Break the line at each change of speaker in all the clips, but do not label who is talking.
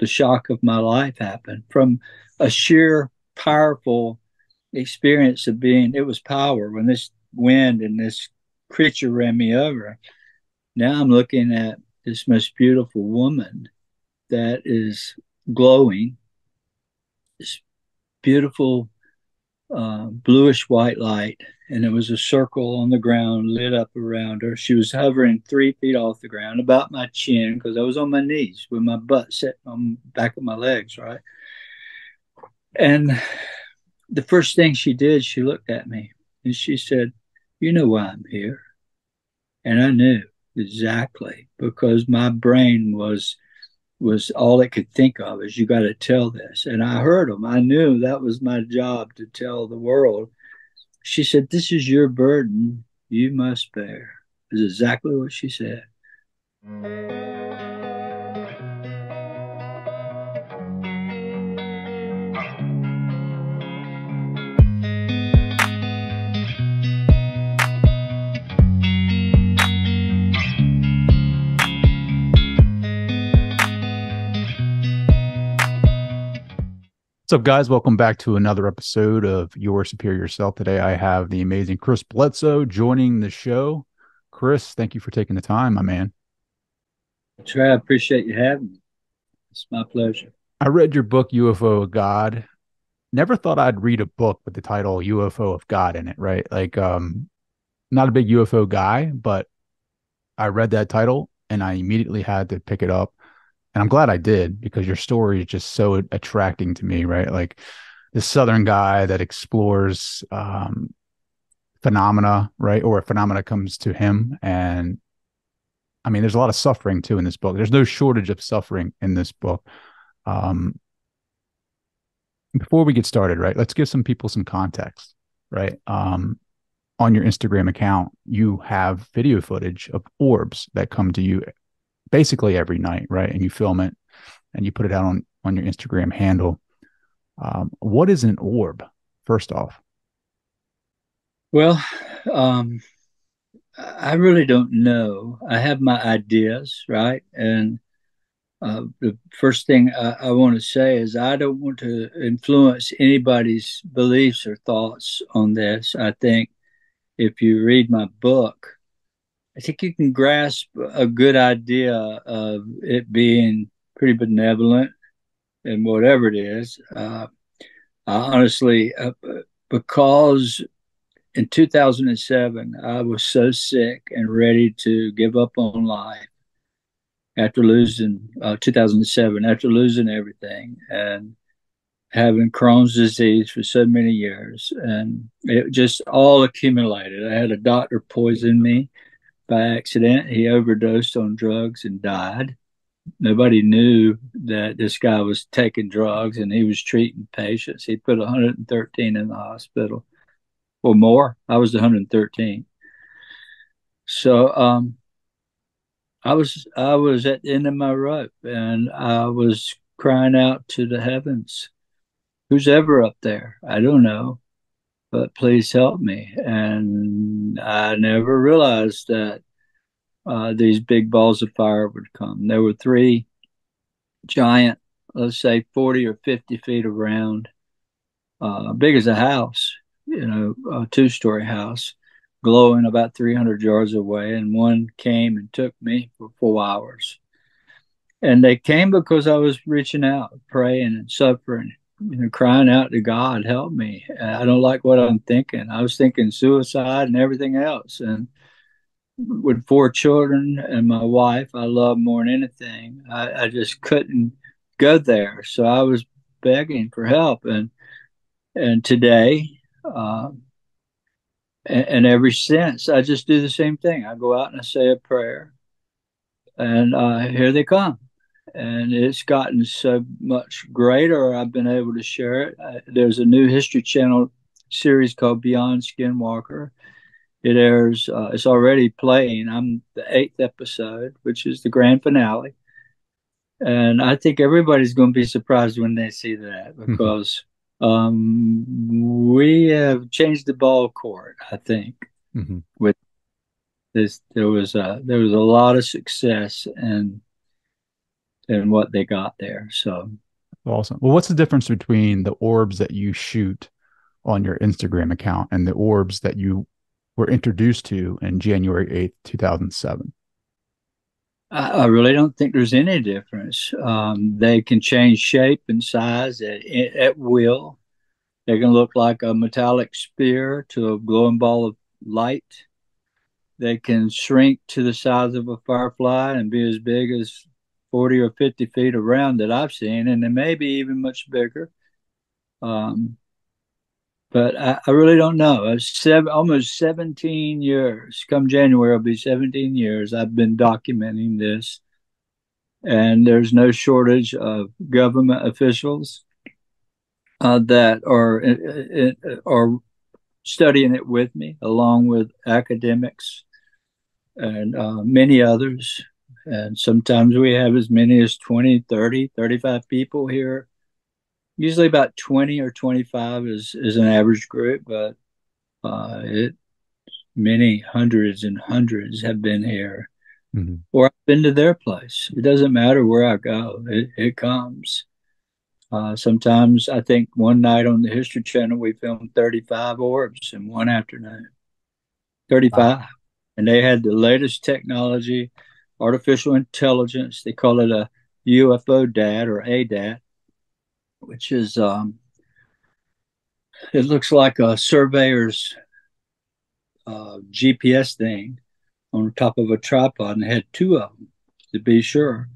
the shock of my life happened from a sheer powerful experience of being it was power when this wind and this creature ran me over. Now i'm looking at this most beautiful woman that is glowing this beautiful uh, bluish white light and it was a circle on the ground lit up around her. She was hovering three feet off the ground, about my chin, because I was on my knees with my butt set on the back of my legs, right? And the first thing she did, she looked at me and she said, You know why I'm here. And I knew exactly because my brain was was all it could think of is you got to tell this. And I heard them. I knew that was my job to tell the world she said, This is your burden you must bear. Is exactly what she said.
What's up, guys? Welcome back to another episode of Your Superior Self. Today, I have the amazing Chris Bledsoe joining the show. Chris, thank you for taking the time, my man.
Trey, I appreciate you having me. It's my pleasure.
I read your book, UFO of God. Never thought I'd read a book with the title UFO of God in it, right? Like, um, not a big UFO guy, but I read that title and I immediately had to pick it up and I'm glad I did because your story is just so attracting to me, right? Like this Southern guy that explores um, phenomena, right? Or a phenomena comes to him. And I mean, there's a lot of suffering too in this book. There's no shortage of suffering in this book. Um, before we get started, right? Let's give some people some context, right? Um, on your Instagram account, you have video footage of orbs that come to you basically every night, right? And you film it and you put it out on on your Instagram handle. Um, what is an orb, first off?
Well, um, I really don't know. I have my ideas, right? And uh, the first thing I, I want to say is I don't want to influence anybody's beliefs or thoughts on this. I think if you read my book, I think you can grasp a good idea of it being pretty benevolent and whatever it is. Uh, honestly, uh, because in 2007, I was so sick and ready to give up on life after losing uh, 2007, after losing everything and having Crohn's disease for so many years. And it just all accumulated. I had a doctor poison me by accident. He overdosed on drugs and died. Nobody knew that this guy was taking drugs and he was treating patients. He put 113 in the hospital or more. I was 113. So um, I was I was at the end of my rope and I was crying out to the heavens. Who's ever up there? I don't know but please help me. And I never realized that uh, these big balls of fire would come. There were three giant, let's say 40 or 50 feet around, uh, big as a house, you know, a two story house, glowing about 300 yards away. And one came and took me for four hours. And they came because I was reaching out, praying and suffering you know, crying out to God, help me. I don't like what I'm thinking. I was thinking suicide and everything else. And with four children and my wife, I love more than anything. I, I just couldn't go there. So I was begging for help. And, and today, uh, and, and ever since, I just do the same thing. I go out and I say a prayer, and uh, here they come and it's gotten so much greater. I've been able to share it. Uh, there's a new History Channel series called Beyond Skinwalker. It airs. Uh, it's already playing. I'm the eighth episode, which is the grand finale, and I think everybody's going to be surprised when they see that mm-hmm. because mm-hmm. um, we have changed the ball court. I think mm-hmm. with this, there was a there was a lot of success and and what they got there. So
awesome. Well, what's the difference between the orbs that you shoot on your Instagram account and the orbs that you were introduced to in January 8th, 2007?
I, really don't think there's any difference. Um, they can change shape and size at, at will. They can look like a metallic spear to a glowing ball of light. They can shrink to the size of a firefly and be as big as 40 or 50 feet around that I've seen, and they may be even much bigger. Um, but I, I, really don't know. Seven, almost 17 years. Come January, it'll be 17 years. I've been documenting this, and there's no shortage of government officials uh, that are uh, uh, are studying it with me, along with academics and uh, many others. And sometimes we have as many as 20, 30, 35 people here usually about 20 or 25 is, is an average group, but uh, it many hundreds and hundreds have been here mm-hmm. or I've been to their place. It doesn't matter where I go, it, it comes. Uh, sometimes I think one night on the History Channel, we filmed 35 orbs in one afternoon. 35. Wow. And they had the latest technology, artificial intelligence. They call it a UFODAP or ADAT which is um, it looks like a surveyor's uh, GPS thing on top of a tripod, and had two of them to be sure.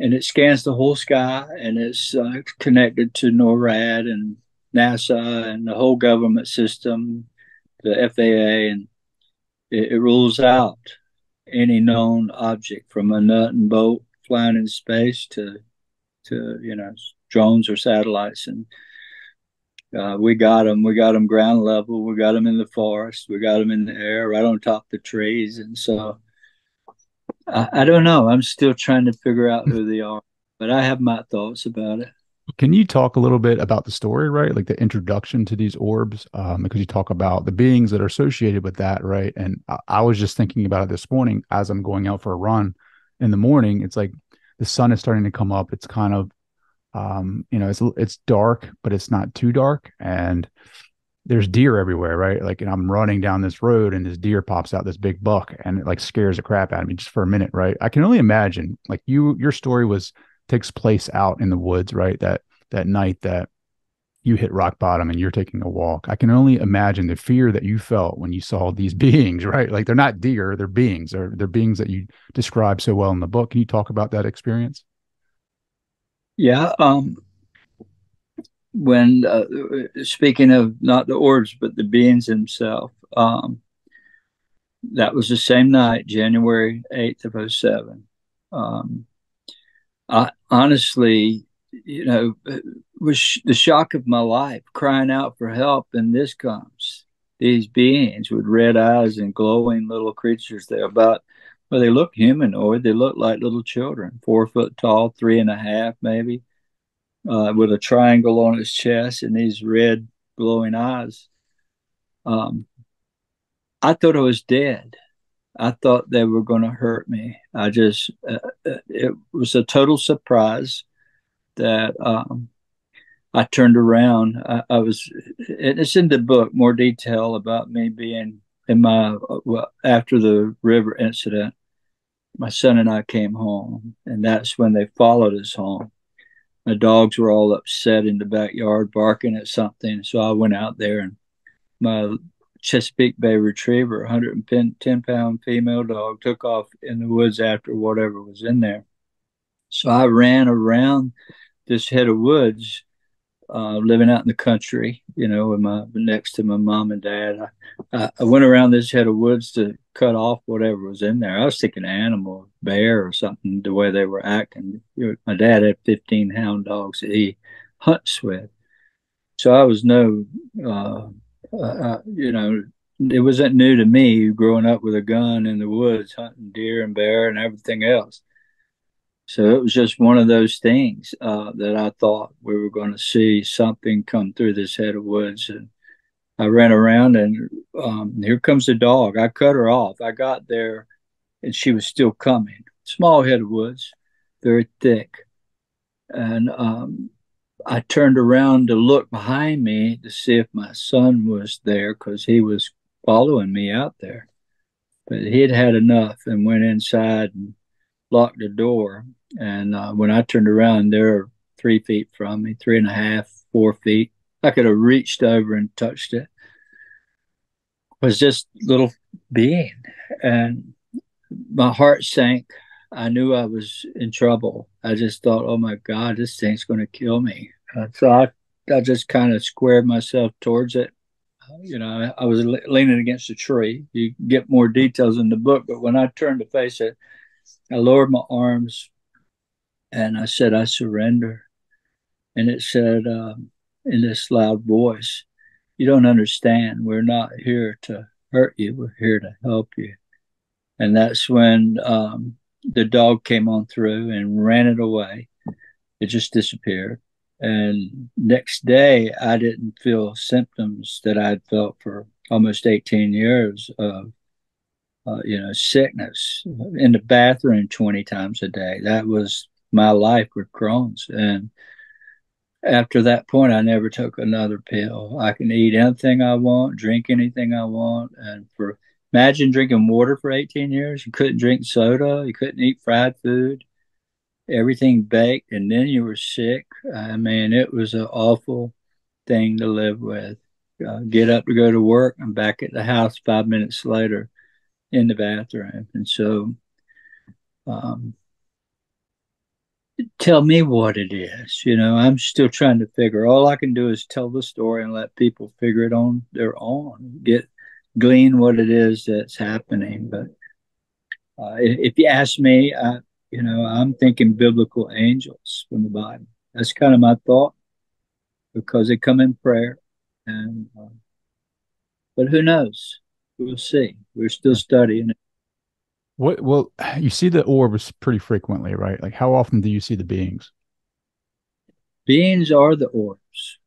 And it scans the whole sky, and it's uh, connected to NORAD and NASA and the whole government system, the FAA, and it, it rules out any known object from a nut and bolt flying in space to to you know drones or satellites, and uh, we got them. We got them ground level. We got them in the forest. We got them in the air, right on top of the trees. And so, I, I don't know. I'm still trying to figure out who they are, but I have my thoughts about it.
Can you talk a little bit about the story, right? Like the introduction to these orbs, um, because you talk about the beings that are associated with that, right? And I, I was just thinking about it this morning as I'm going out for a run in the morning. It's like the sun is starting to come up. It's kind of um, you know, it's it's dark, but it's not too dark, and there's deer everywhere, right? Like, and I'm running down this road, and this deer pops out, this big buck, and it like scares the crap out of me just for a minute, right? I can only imagine, like you, your story was takes place out in the woods, right? That that night that you hit rock bottom and you're taking a walk. I can only imagine the fear that you felt when you saw these beings, right? Like they're not deer, they're beings. They're they're beings that you describe so well in the book. Can you talk about that experience?
Yeah. Um, when uh, speaking of not the orbs, but the beings himself, um, that was the same night, January 8th of 07. Um, I honestly, you know, was the shock of my life, crying out for help, and this comes. These beings with red eyes and glowing little creatures. They're about well, they look humanoid. They look like little children, four foot tall, three and a half, maybe, uh, with a triangle on his chest and these red glowing eyes. Um, I thought I was dead. I thought they were going to hurt me. I just, uh, uh, it was a total surprise that um, I turned around. I, I, was, it's in the book, more detail about me being in my, well, after the river incident my son and I came home, and that's when they followed us home. The dogs were all upset in the backyard, barking at something. So I went out there, and my Chesapeake Bay Retriever, 110 pound female dog, took off in the woods after whatever was in there. So I ran around this head of woods uh, living out in the country, you know, with my next to my mom and dad. I, I, went around this head of woods to cut off whatever was in there. I was thinking animal, bear or something, the way they were acting. My dad had 15 hound dogs that he hunts with. So I was no, uh, uh, uh you know, it wasn't new to me growing up with a gun in the woods, hunting deer and bear and everything else. So it was just one of those things uh, that I thought we were going to see something come through this head of woods. And I ran around, and um, here comes the dog. I cut her off. I got there, and she was still coming. Small head of woods. very thick. And um, I turned around to look behind me to see if my son was there because he was following me out there. But he had had enough and went inside and locked the door. And uh, when I turned around, they were three feet from me, three and a half, four feet. I could have reached over and touched it. it was just little being, and my heart sank. I knew I was in trouble. I just thought, "Oh my God, this thing's going to kill me." Uh, so I, I just kind of squared myself towards it. You know, I, I was le- leaning against a tree. You get more details in the book, but when I turned to face it, I lowered my arms and I said, "I surrender." And it said um, in this loud voice, "You don't understand. We're not here to hurt you. We're here to help you." And that's when um, the dog came on through and ran it away. It just disappeared. And next day, I didn't feel symptoms that I'd felt for almost 18 years of, uh, you know, sickness in the bathroom 20 times a day. That was my life with Crohn's. And after that point, I never took another pill. I can eat anything I want, drink anything I want. And for imagine drinking water for 18 years, you couldn't drink soda, you couldn't eat fried food everything baked, and then you were sick. I mean, it was an awful thing to live with. Uh, get up to go to work and back at the house five minutes later in the bathroom. And so, um, tell me what it is. You know, I'm still trying to figure. All I can do is tell the story and let people figure it on their own. Get glean what it is that's happening. But uh, if you ask me, you know, I'm thinking biblical angels from the Bible. That's kind of my thought because they come in prayer. And, uh, but who knows? We'll see. We're still studying it.
What? Well, you see the orbs pretty frequently, right? Like, how often do you see the beings?
Beings are the orbs.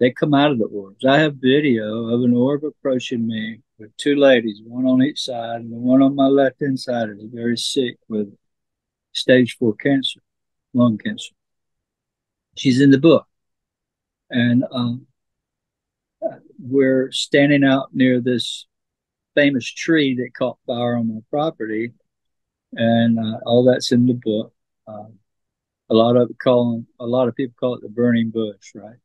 They come out of the orbs. I have video of an orb approaching me with two ladies, one on each side, and the one on my left hand side is very sick with stage four cancer, lung cancer. She's in the book. And um, we're standing out near this famous tree that caught fire on my property. And uh, all that's in the book. Um, a lot of call a lot of people call it the burning bush, right?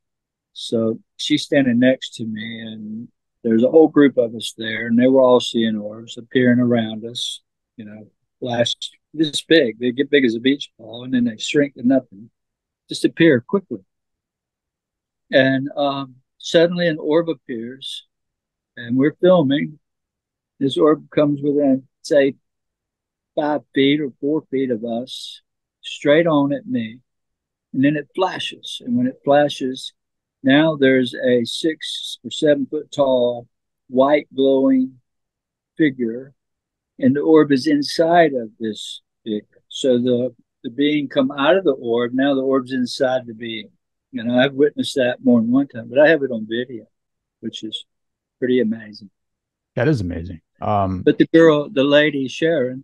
So she's standing next to me, and there's a whole group of us there, and they were all seeing orbs appearing around us. You know, flash this big. They get big as a beach ball, and then they shrink to nothing, disappear quickly. And um, suddenly, an orb appears, and we're filming. This orb comes within, say, five feet or four feet of us, straight on at me, and then it flashes. And when it flashes, now there's a six or seven foot tall, white glowing figure, and the orb is inside of this figure. So the the being come out of the orb. Now the orb's inside the being. You know, I've witnessed that more than one time, but I have it on video, which is pretty amazing.
That is amazing. Um,
but the girl, the lady Sharon,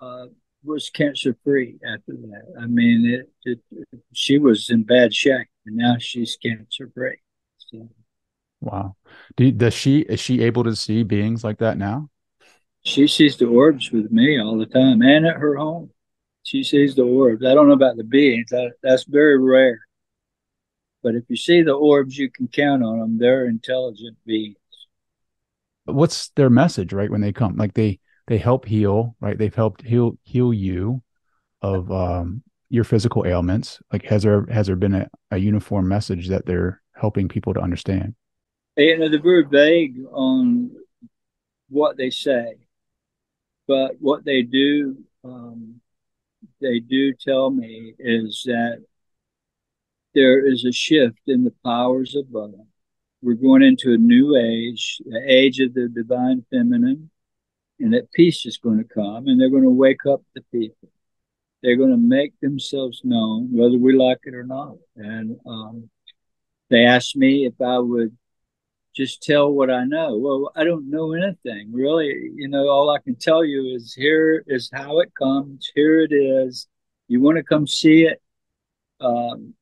uh, was cancer free after that. I mean, it, it, she was in bad shape, and now she's cancer free. So.
Wow. Do, does she is she able to see beings like that now?
She sees the orbs with me all the time, and at her home, she sees the orbs. I don't know about the beings. That, that's very rare. But if you see the orbs, you can count on them. They're intelligent beings.
What's their message, right? When they come, like they they help heal, right? They've helped heal heal you of um, your physical ailments. Like, has there has there been a, a uniform message that they're helping people to understand?
You know, they're very vague on what they say, but what they do, um, they do tell me is that there is a shift in the powers above. We're going into a new age, the age of the divine feminine and that peace is going to come and they're going to wake up the people. They're going to make themselves known, whether we like it or not. And um, they asked me if I would just tell what I know. Well, I don't know anything really. You know, all I can tell you is here is how it comes. Here it is. You want to come see it? Um,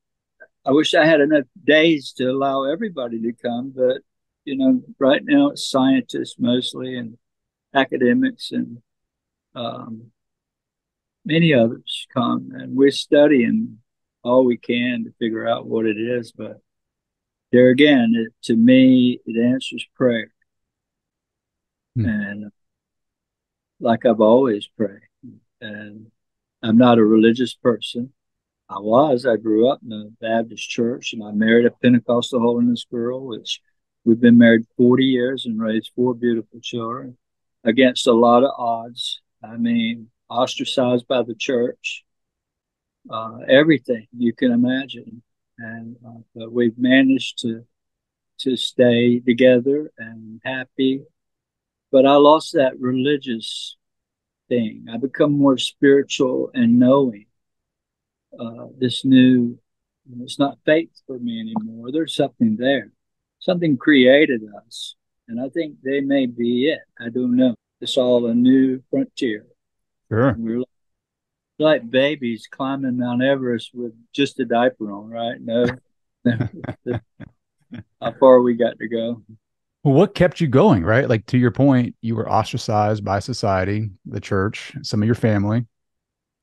I wish I had enough days to allow everybody to come, but you know, right now it's scientists mostly and academics and um, many others come, and we're studying all we can to figure out what it is. But there again, it, to me, it answers prayer, hmm. and like I've always prayed, and I'm not a religious person. I was. I grew up in a Baptist church, and I married a Pentecostal holiness girl, which we've been married 40 years and raised four beautiful children against a lot of odds. I mean, ostracized by the church, uh, everything you can imagine, and uh, but we've managed to to stay together and happy. But I lost that religious thing. I become more spiritual and knowing. Uh, this new, it's not faith for me anymore. There's something there. Something created us. And I think they may be it. I don't know. It's all a new frontier.
Sure.
We're like, like babies climbing Mount Everest with just a diaper on, right? No. how far we got to go.
Well, what kept you going, right? Like to your point, you were ostracized by society, the church, some of your family.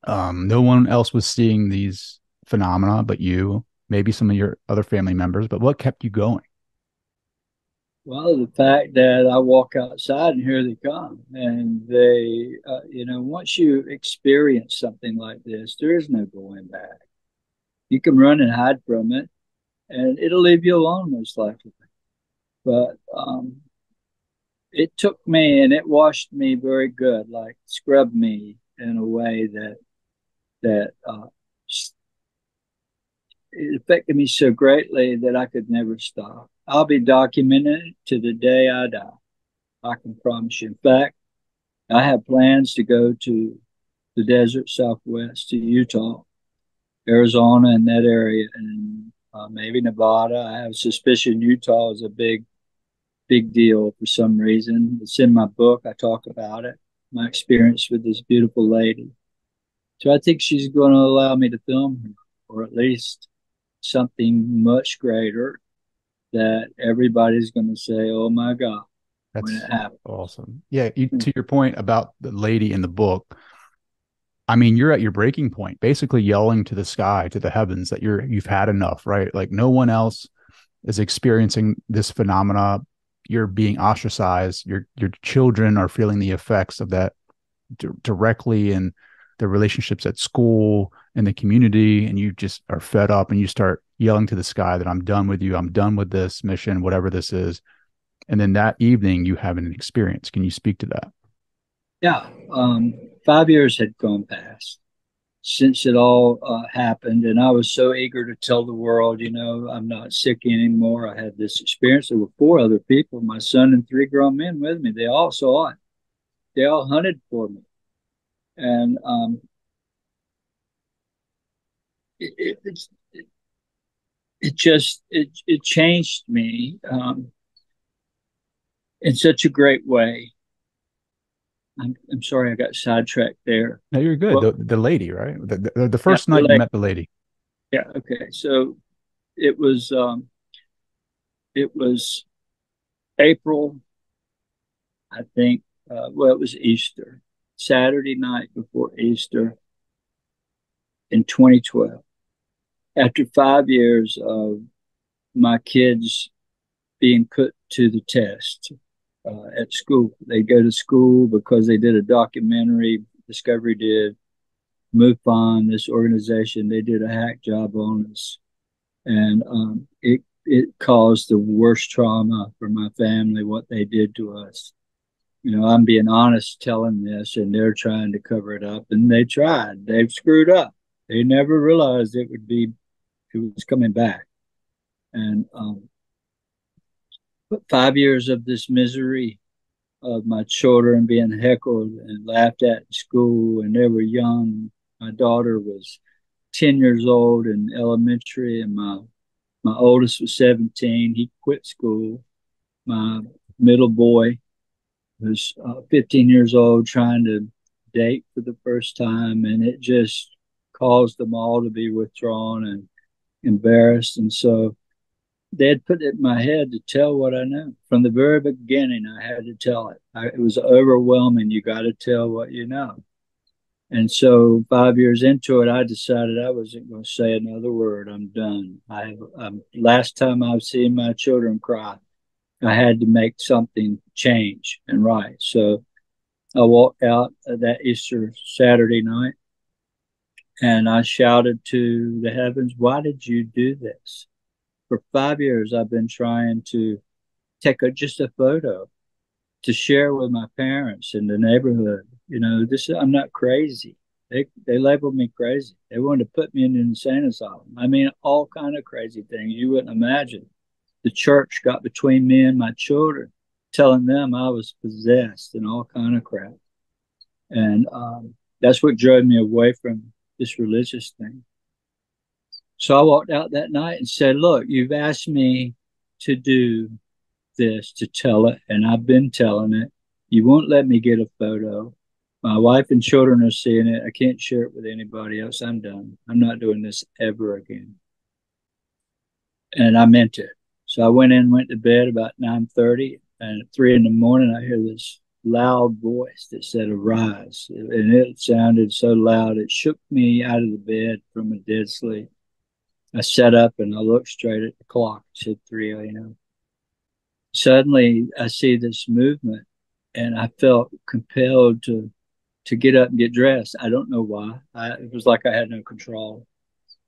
Um, no one else was seeing these phenomena but you, maybe some of your other family members. But what kept you going?
Well, the fact that I walk outside and here they come, and they, uh, you know, once you experience something like this, there is no going back. You can run and hide from it, and it'll leave you alone most likely. But um, it took me and it washed me very good, like scrubbed me in a way that that uh, it affected me so greatly that I could never stop. I'll be documenting to the day I die. I can promise you. In fact, I have plans to go to the desert southwest to Utah, Arizona, and that area, and uh, maybe Nevada. I have a suspicion Utah is a big big deal for some reason. It's in my book. I talk about it, my experience with this beautiful lady. So I think she's going to allow me to film her, or at least something much greater that everybody's going to say, "Oh my God!"
That's awesome. Yeah, you, hmm. to your point about the lady in the book. I mean, you're at your breaking point, basically yelling to the sky, to the heavens, that you're you've had enough, right? Like no one else is experiencing this phenomena you're being ostracized your your children are feeling the effects of that d- directly in the relationships at school and the community and you just are fed up and you start yelling to the sky that I'm done with you I'm done with this mission whatever this is and then that evening you have an experience can you speak to that
yeah um, 5 years had gone past since it all uh, happened. And I was so eager to tell the world, you know, I'm not sick anymore. I had this experience. There were four other people, my son and three grown men with me. They all saw it. They all hunted for me. And um, it, it, just, it, it changed me um, in such a great way. I'm, I'm sorry I got sidetracked there.
No, you're good. Well, the, the lady, right? The, the, the first yeah, night the you met the lady.
Yeah. Okay. So it was, um, it was April, I think. Uh, well, it was Easter, Saturday night before Easter in 2012. After five years of my kids being put to the test, uh, at school. They go to school because they did a documentary. Discovery did. MUFON, this organization, they did a hack job on us, and um, it it caused the worst trauma for my family. What they did to us. You know, I'm being honest telling this, and they're trying to cover it up, and they tried. They've screwed up. They never realized it would be it was coming back, and um, but five years of this misery of my children being heckled and laughed at in school and they were young. My daughter was 10 years old in elementary and my my oldest was 17. He quit school. My middle boy was uh, 15 years old trying to date for the first time and it just caused them all to be withdrawn and embarrassed. And so they had put it in my head to tell what I know. From the very beginning, I had to tell it. I, it was overwhelming. You got to tell what you know. And so five years into it, I decided I wasn't going to say another word. I'm done. I um, last time I've seen my children cry, I had to make something change and right. So I walked out that Easter Saturday night and I shouted to the heavens, Why did you do this? For five years, I've been trying to take a, just a photo to share with my parents in the neighborhood. You know, this I'm not crazy. They they labeled me crazy. They wanted to put me in an insane asylum. I mean, all kind of crazy things you wouldn't imagine. The church got between me and my children, telling them I was possessed and all kind of crap. And um, that's what drove me away from this religious thing. So I walked out that night and said, Look, you've asked me to do this, to tell it, and I've been telling it. You won't let me get a photo. My wife and children are seeing it. I can't share it with anybody else. I'm done. I'm not doing this ever again. And I meant it. So I went in, went to bed about 9:30, and at three in the morning, I hear this loud voice that said, Arise. And it sounded so loud, it shook me out of the bed from a dead sleep. I sat up and I looked straight at the clock. It said 3 a.m. Suddenly, I see this movement and I felt compelled to to get up and get dressed. I don't know why. I, it was like I had no control.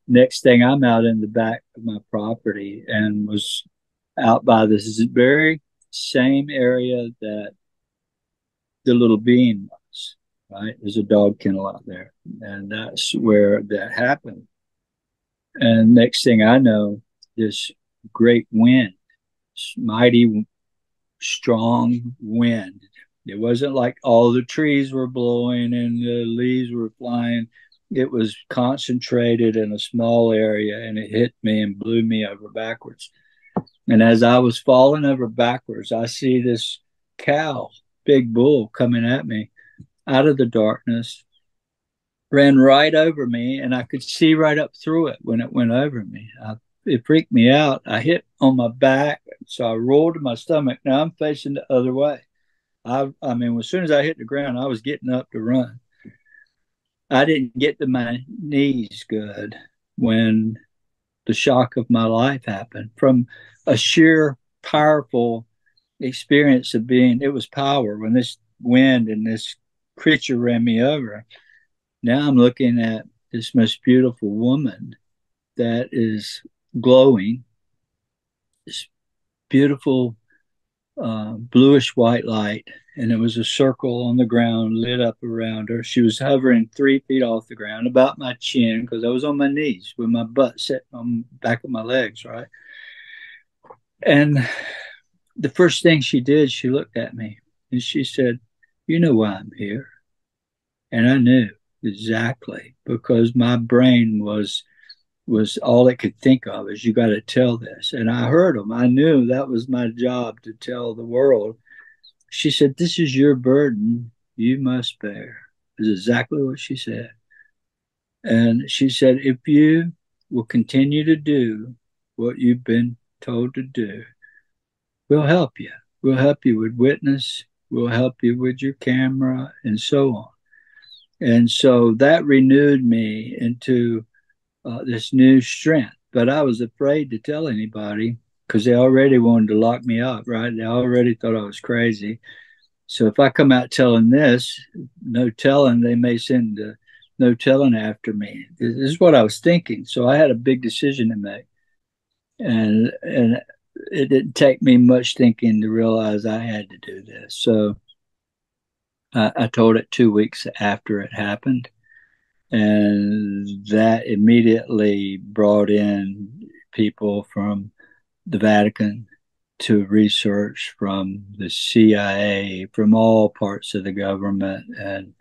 Next thing, I'm out in the back of my property and was out by this very same area that the little bean was. Right, there's a dog kennel out there, and that's where that happened. And next thing I know, this great wind, mighty, strong wind. It wasn't like all the trees were blowing and the leaves were flying. It was concentrated in a small area and it hit me and blew me over backwards. And as I was falling over backwards, I see this cow, big bull, coming at me out of the darkness ran right over me and I could see right up through it when it went over me. I, it freaked me out. I hit on my back, so I rolled to my stomach. Now I'm facing the other way. I, I mean, as soon as I hit the ground, I was getting up to run. I didn't get to my knees good when the shock of my life happened from a sheer powerful experience of being, it was power when this wind and this creature ran me over now I'm looking at this most beautiful woman that is glowing, this beautiful uh, bluish white light, and there was a circle on the ground lit up around her. She was hovering three feet off the ground, about my chin, because I was on my knees with my butt set on back of my legs, right? And the first thing she did, she looked at me and she said, You know why I'm here. And I knew exactly because my brain was was all it could think of is you got to tell this. And i heard them i knew that was my job to tell the world. She said this is your burden. You must bear. Is exactly what she said. And she said if you will continue to do what you've been told to do we'll help you we'll help you with witness we'll help you with your camera and so on and so that renewed me into uh, this new strength. But I was afraid to tell anybody because they already wanted to lock me up, right? They already thought I was crazy. So if I come out telling this, no telling, they may send no telling after me. This is what I was thinking. So I had a big decision to make. And, and it didn't take me much thinking to realize I had to do this. So uh, I told it two weeks after it happened. And that immediately brought in people from the Vatican to research from the CIA, from all parts of the government, and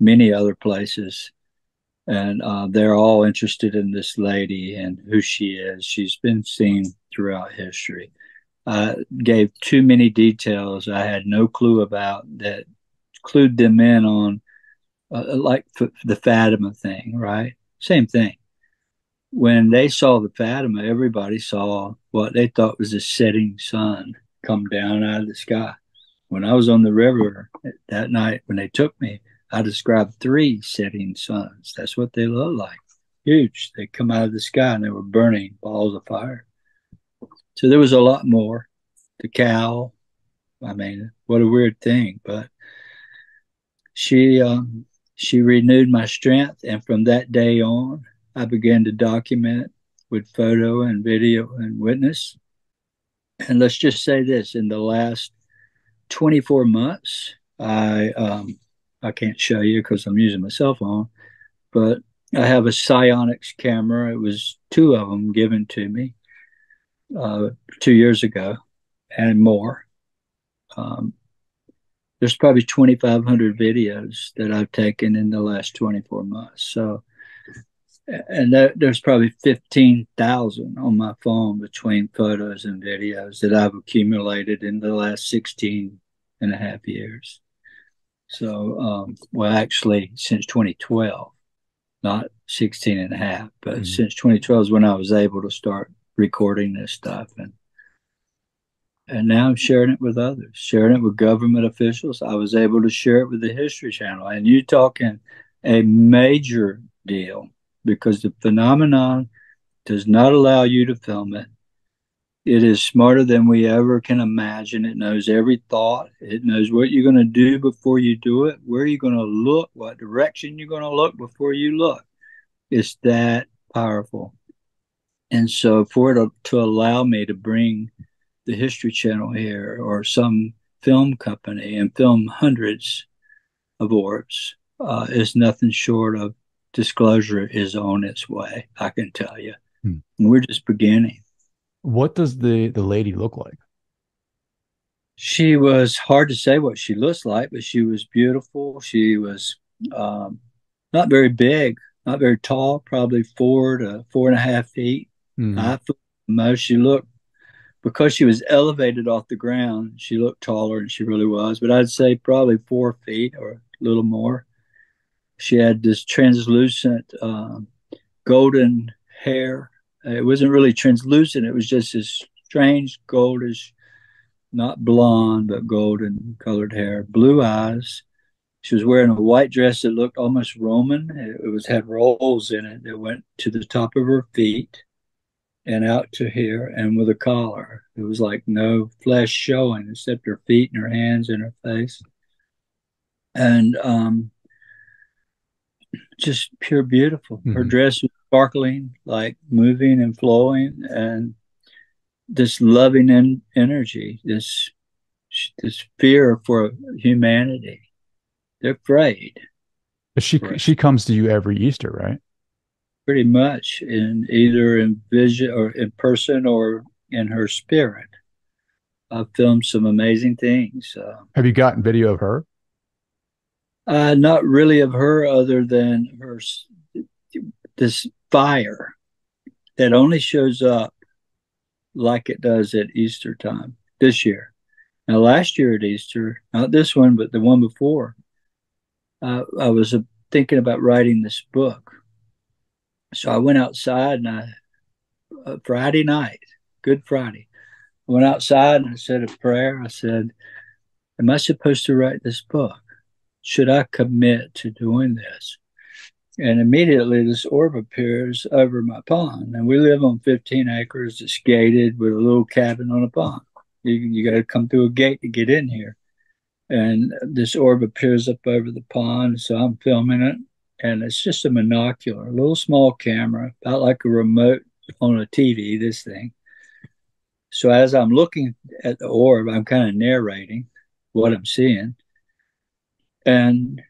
many other places. And uh, they're all interested in this lady and who she is. She's been seen throughout history. I gave too many details I had no clue about that clued them in on uh, like f- the Fatima thing, right? Same thing. When they saw the Fatima, everybody saw what they thought was a setting sun come down out of the sky. When I was on the river that night, when they took me, I described three setting suns. That's what they look like. Huge. They come out of the sky and they were burning balls of fire. So there was a lot more. The cow. I mean, what a weird thing, but she um, she renewed my strength, and from that day on, I began to document with photo and video and witness. And let's just say this: in the last 24 months, I um, I can't show you because I'm using my cell phone, but I have a SiOnyx camera. It was two of them given to me uh, two years ago, and more. Um, there's probably 2,500 videos that I've taken in the last 24 months. So, and that, there's probably 15,000 on my phone between photos and videos that I've accumulated in the last 16 and a half years. So, um, well, actually, since 2012, not 16 and a half, but mm-hmm. since 2012 is when I was able to start recording this stuff. And and now I'm sharing it with others, sharing it with government officials. I was able to share it with the History Channel, and you're talking a major deal because the phenomenon does not allow you to film it. It is smarter than we ever can imagine. It knows every thought. It knows what you're going to do before you do it, where you're going to look, what direction you're going to look before you look. It's that powerful. And so, for it to, to allow me to bring the History Channel here or some film company and film hundreds of orbs uh, is nothing short of disclosure is on its way. I can tell you, hmm. we're just beginning.
What does the the lady look like?
She was hard to say what she looks like, but she was beautiful. She was um, not very big, not very tall, probably four to four and a half feet. Mm-hmm. I most she looked because she was elevated off the ground, she looked taller than she really was, but I'd say probably four feet or a little more. She had this translucent um, golden hair. It wasn't really translucent, it was just this strange goldish, not blonde, but golden colored hair, blue eyes. She was wearing a white dress that looked almost Roman. It was had rolls in it that went to the top of her feet and out to here and with a collar. It was like no flesh showing except her feet and her hands and her face. And um, just pure beautiful. Mm-hmm. Her dress was sparkling, like moving and flowing, and this loving en- energy, this this fear for humanity. They're afraid.
But she she comes to you every Easter, right?
pretty much in either in vision or in person or in her spirit. I've filmed some amazing things. Uh,
Have you gotten video of her?
Uh, not really of her, other than her this fire that only shows up like it does at Easter time this year. Now, last year at Easter, not this one, but the one before, uh, I was uh, thinking about writing this book so I went outside and I, uh, Friday night, Good Friday, I went outside and I said a prayer. I said, Am I supposed to write this book? Should I commit to doing this? And immediately this orb appears over my pond. And we live on 15 acres. It's gated with a little cabin on a pond. You, you got to come through a gate to get in here. And this orb appears up over the pond. So I'm filming it and it's just a monocular, a little small camera, about like a remote on a TV, this thing. So as I'm looking at the orb, I'm kind of narrating what I'm seeing. And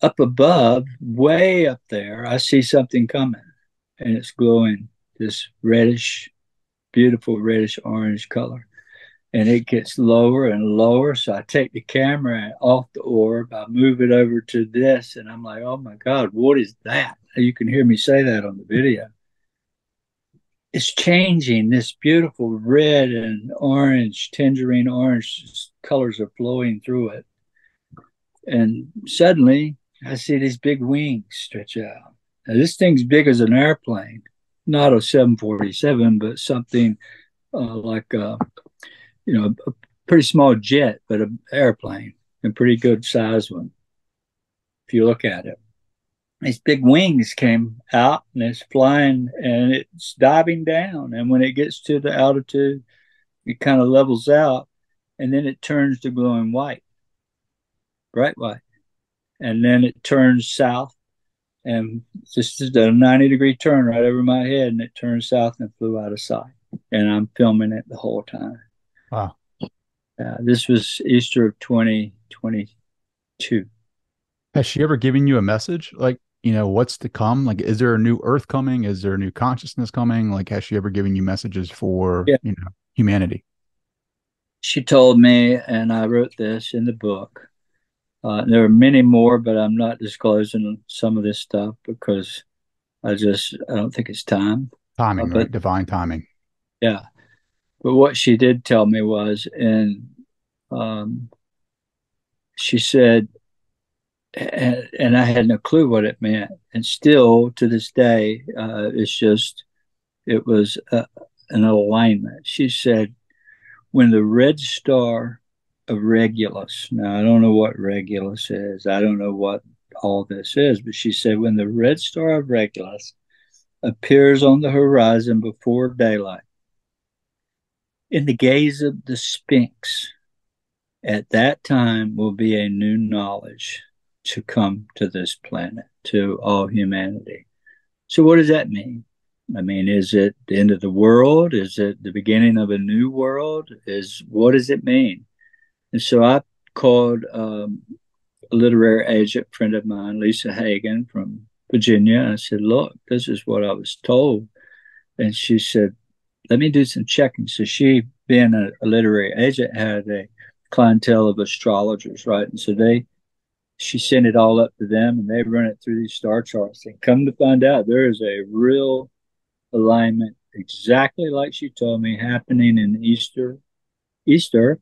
up above, way up there, I see something coming and it's glowing this reddish, beautiful reddish orange color and it gets lower and lower. So I take the camera off the orb, I move it over to this, and I'm like, oh my God, what is that? You can hear me say that on the video. It's changing. This beautiful red and orange, tangerine orange colors are flowing through it. And suddenly I see these big wings stretch out. Now, this thing's big as an airplane, not a 747, but something uh, like a, you know a pretty small jet, but an airplane, a pretty good size one. If you look at it, these big wings came out and it's flying and it's diving down. And when it gets to the altitude, it kind of levels out and then it turns to glowing white, bright white. And then it turns south and just a 90 degree turn right over my head and it turned south and flew out of sight. And I'm filming it the whole time.
Wow.
Uh, this was Easter of 2022.
Has she ever given you a message like, you know, what's to come? Like, is there a new earth coming? Is there a new consciousness coming? Like, has she ever given you messages for, yeah. you know, humanity?
She told me, and I wrote this in the book. Uh, there are many more, but I'm not disclosing some of this stuff because I just I don't think it's time.
Timing, uh, but, right? Divine timing.
Yeah, but what she did tell me was, and um, she said, and, and, I had no clue what it meant, and still to this day, uh, it's just it was uh, an alignment. She said, when the red star of Regulus. Now, I don't know what Regulus is. I don't know what all this is, but she said when the red star of Regulus appears on the horizon before daylight, in the gaze of the Sphinx, at that time will be a new knowledge to come to this planet, to all humanity. So, what does that mean? I mean, is it the end of the world? Is it the beginning of a new world? Is what does it mean? And so I called um, a literary agent friend of mine, Lisa Hagan from Virginia, and I said, "Look, this is what I was told." And she said, "Let me do some checking." So she, being a, a literary agent, had a clientele of astrologers, right? And so they, she sent it all up to them, and they run it through these star charts. And come to find out, there is a real alignment, exactly like she told me, happening in Easter, Easter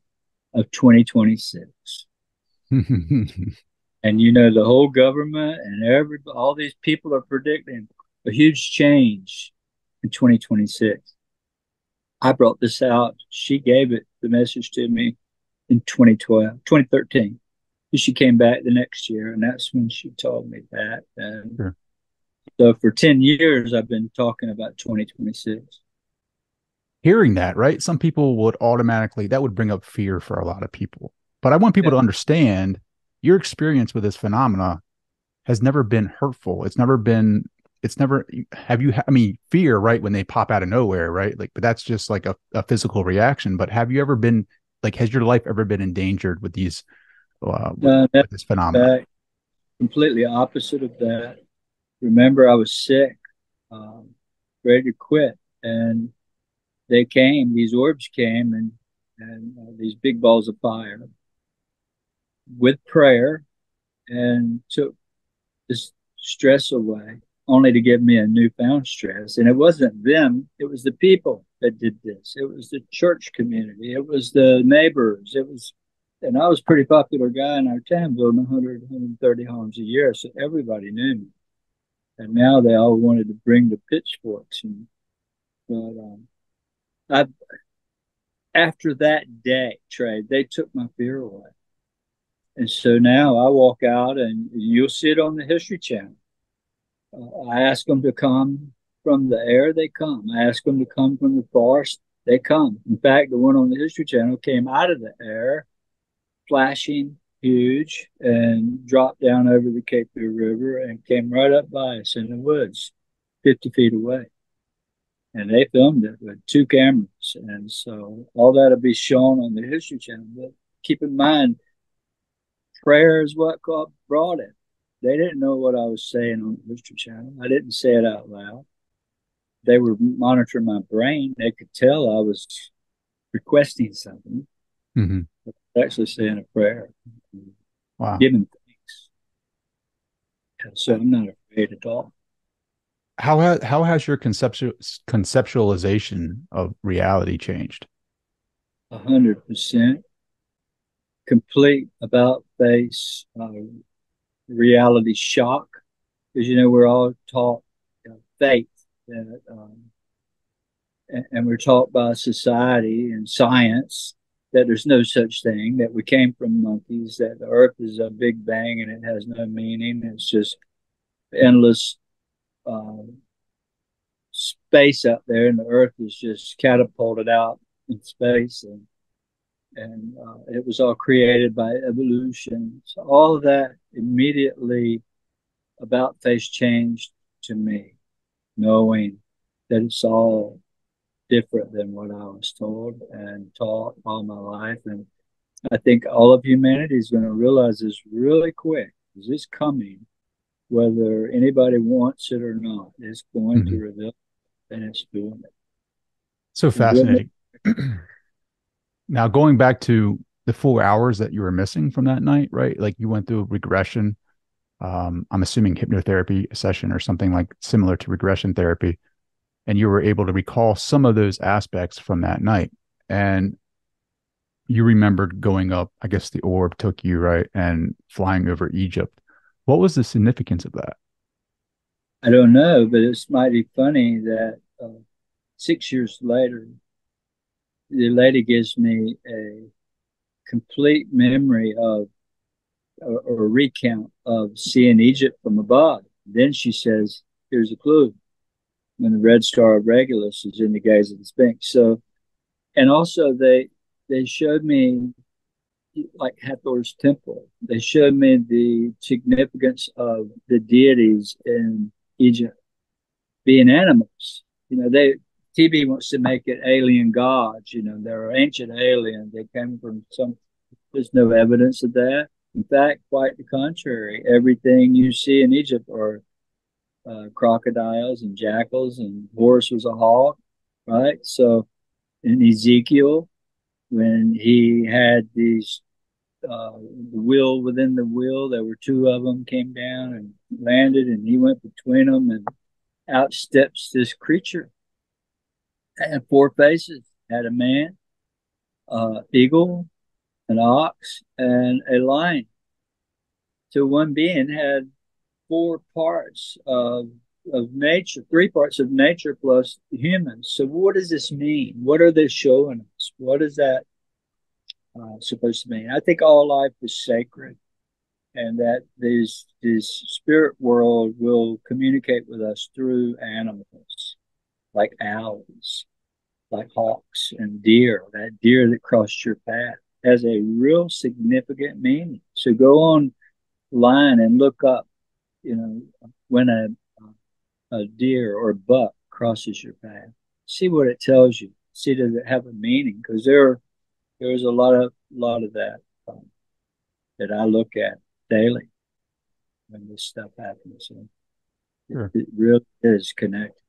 of 2026. and you know the whole government and every all these people are predicting a huge change in 2026. I brought this out. She gave it the message to me in 2012, 2013. She came back the next year, and that's when she told me that. And sure. so for 10 years, I've been talking about 2026
hearing that, right? Some people would automatically, that would bring up fear for a lot of people. But I want people yeah. to understand your experience with this phenomena has never been hurtful. It's never been, it's never, have you, I mean, fear, right? When they pop out of nowhere, right? Like, but that's just like a, a physical reaction. But have you ever been, like, has your life ever been endangered with these, uh, with, uh, with this phenomenon?
completely opposite of that. Remember, I was sick, um, ready to quit. And they came, these orbs came, and, and uh, these big balls of fire with prayer and took this stress away, only to give me a newfound stress. And it wasn't them, it was the people that did this. It was the church community, it was the neighbors, it was, and I was a pretty popular guy in our town, building 100, 130 homes a year. So everybody knew me. And now they all wanted to bring the pitchforks. And, but um, I, after that day, Trey, they took my fear away. And so now I walk out and you'll see it on the History Channel. Uh, I ask them to come from the air, they come. I ask them to come from the forest, they come. In fact, the one on the History Channel came out of the air, flashing huge, and dropped down over the Cape Fear River and came right up by us in the woods, 50 feet away and they filmed it with two cameras. And so all that'll be shown on the History Channel. But keep in mind, prayer is what brought it. They didn't know what I was saying on the History Channel. I didn't say it out loud. They were monitoring my brain. They could tell I was requesting something. Mm-hmm. Actually saying a prayer. Wow. Giving thanks. So I'm not afraid at all
how ha- how has your conceptual conceptualization of reality changed?
A hundred percent, complete about face uh, reality shock because you know we're all taught faith that, um, and, and we're taught by society and science that there's no such thing that we came from monkeys that the earth is a big bang and it has no meaning it's just endless um, space out there and the earth is just catapulted out in space and and uh, it was all created by evolution so all of that immediately about face changed to me knowing that it's all different than what I was told and taught all my life. And I think all of humanity is going to realize this really quick. This Is coming, whether anybody wants it or not? It's going mm-hmm. to reveal, and it's doing it.
So fascinating. now, going back to the four hours that you were missing from that night, right? Like you went through a regression. Um, I'm assuming hypnotherapy session or something like similar to regression therapy and you were able to recall some of those aspects from that night and you remembered going up i guess the orb took you right and flying over egypt what was the significance of that
i don't know but it's mighty funny that uh, six years later the lady gives me a complete memory of or, or recount of seeing egypt from above then she says here's a clue when the red star of Regulus is in the gaze of the Sphinx. So, and also they they showed me like Hathor's temple. They showed me the significance of the deities in Egypt being animals. You know, they TB wants to make it alien gods. You know, they're ancient aliens. They came from some. There's no evidence of that. In fact, quite the contrary. Everything you see in Egypt are uh, crocodiles and jackals, and Horus was a hawk, right? So in Ezekiel, when he had these uh, the wheel within the wheel, there were two of them came down and landed, and he went between them, and out steps this creature. Had four faces. Had a man, uh, eagle, an ox, and a lion. So one being had four parts of of nature, three parts of nature plus humans. So what does this mean? What are they showing us? What is that uh, supposed to mean? I think all life is sacred, and that this this spirit world will communicate with us through animals, like owls, like hawks and deer. That deer that crossed your path has a real significant meaning. So go on line and look up you know, when a a deer or a buck crosses your path, see what it tells you. See does it have a meaning? Because there there's a lot of lot of that um, that I look at daily when this stuff happens. So sure. it, it really is connected.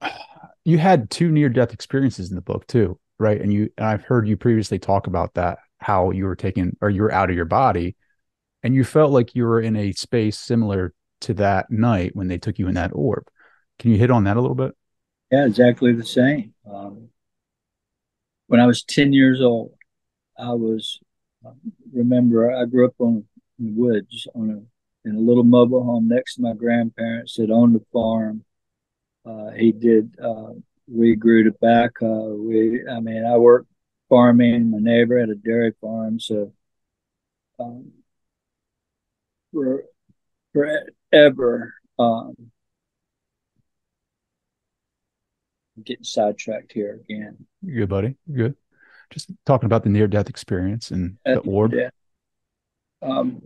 You had two near death experiences in the book too, right? And you and I've heard you previously talk about that, how you were taken or you were out of your body and you felt like you were in a space similar to that night when they took you in that orb. Can you hit on that a little bit?
Yeah, exactly the same. Um, when I was 10 years old, I was, uh, remember, I grew up on in the woods on a, in a little mobile home next to my grandparents that owned a farm. Uh, he did, uh, we grew tobacco. We, I mean, I worked farming. My neighbor had a dairy farm. So, um, for forever. Um, I'm getting sidetracked here again.
You're good, buddy. You're good. Just talking about the near death experience and the orb. Yeah.
Um,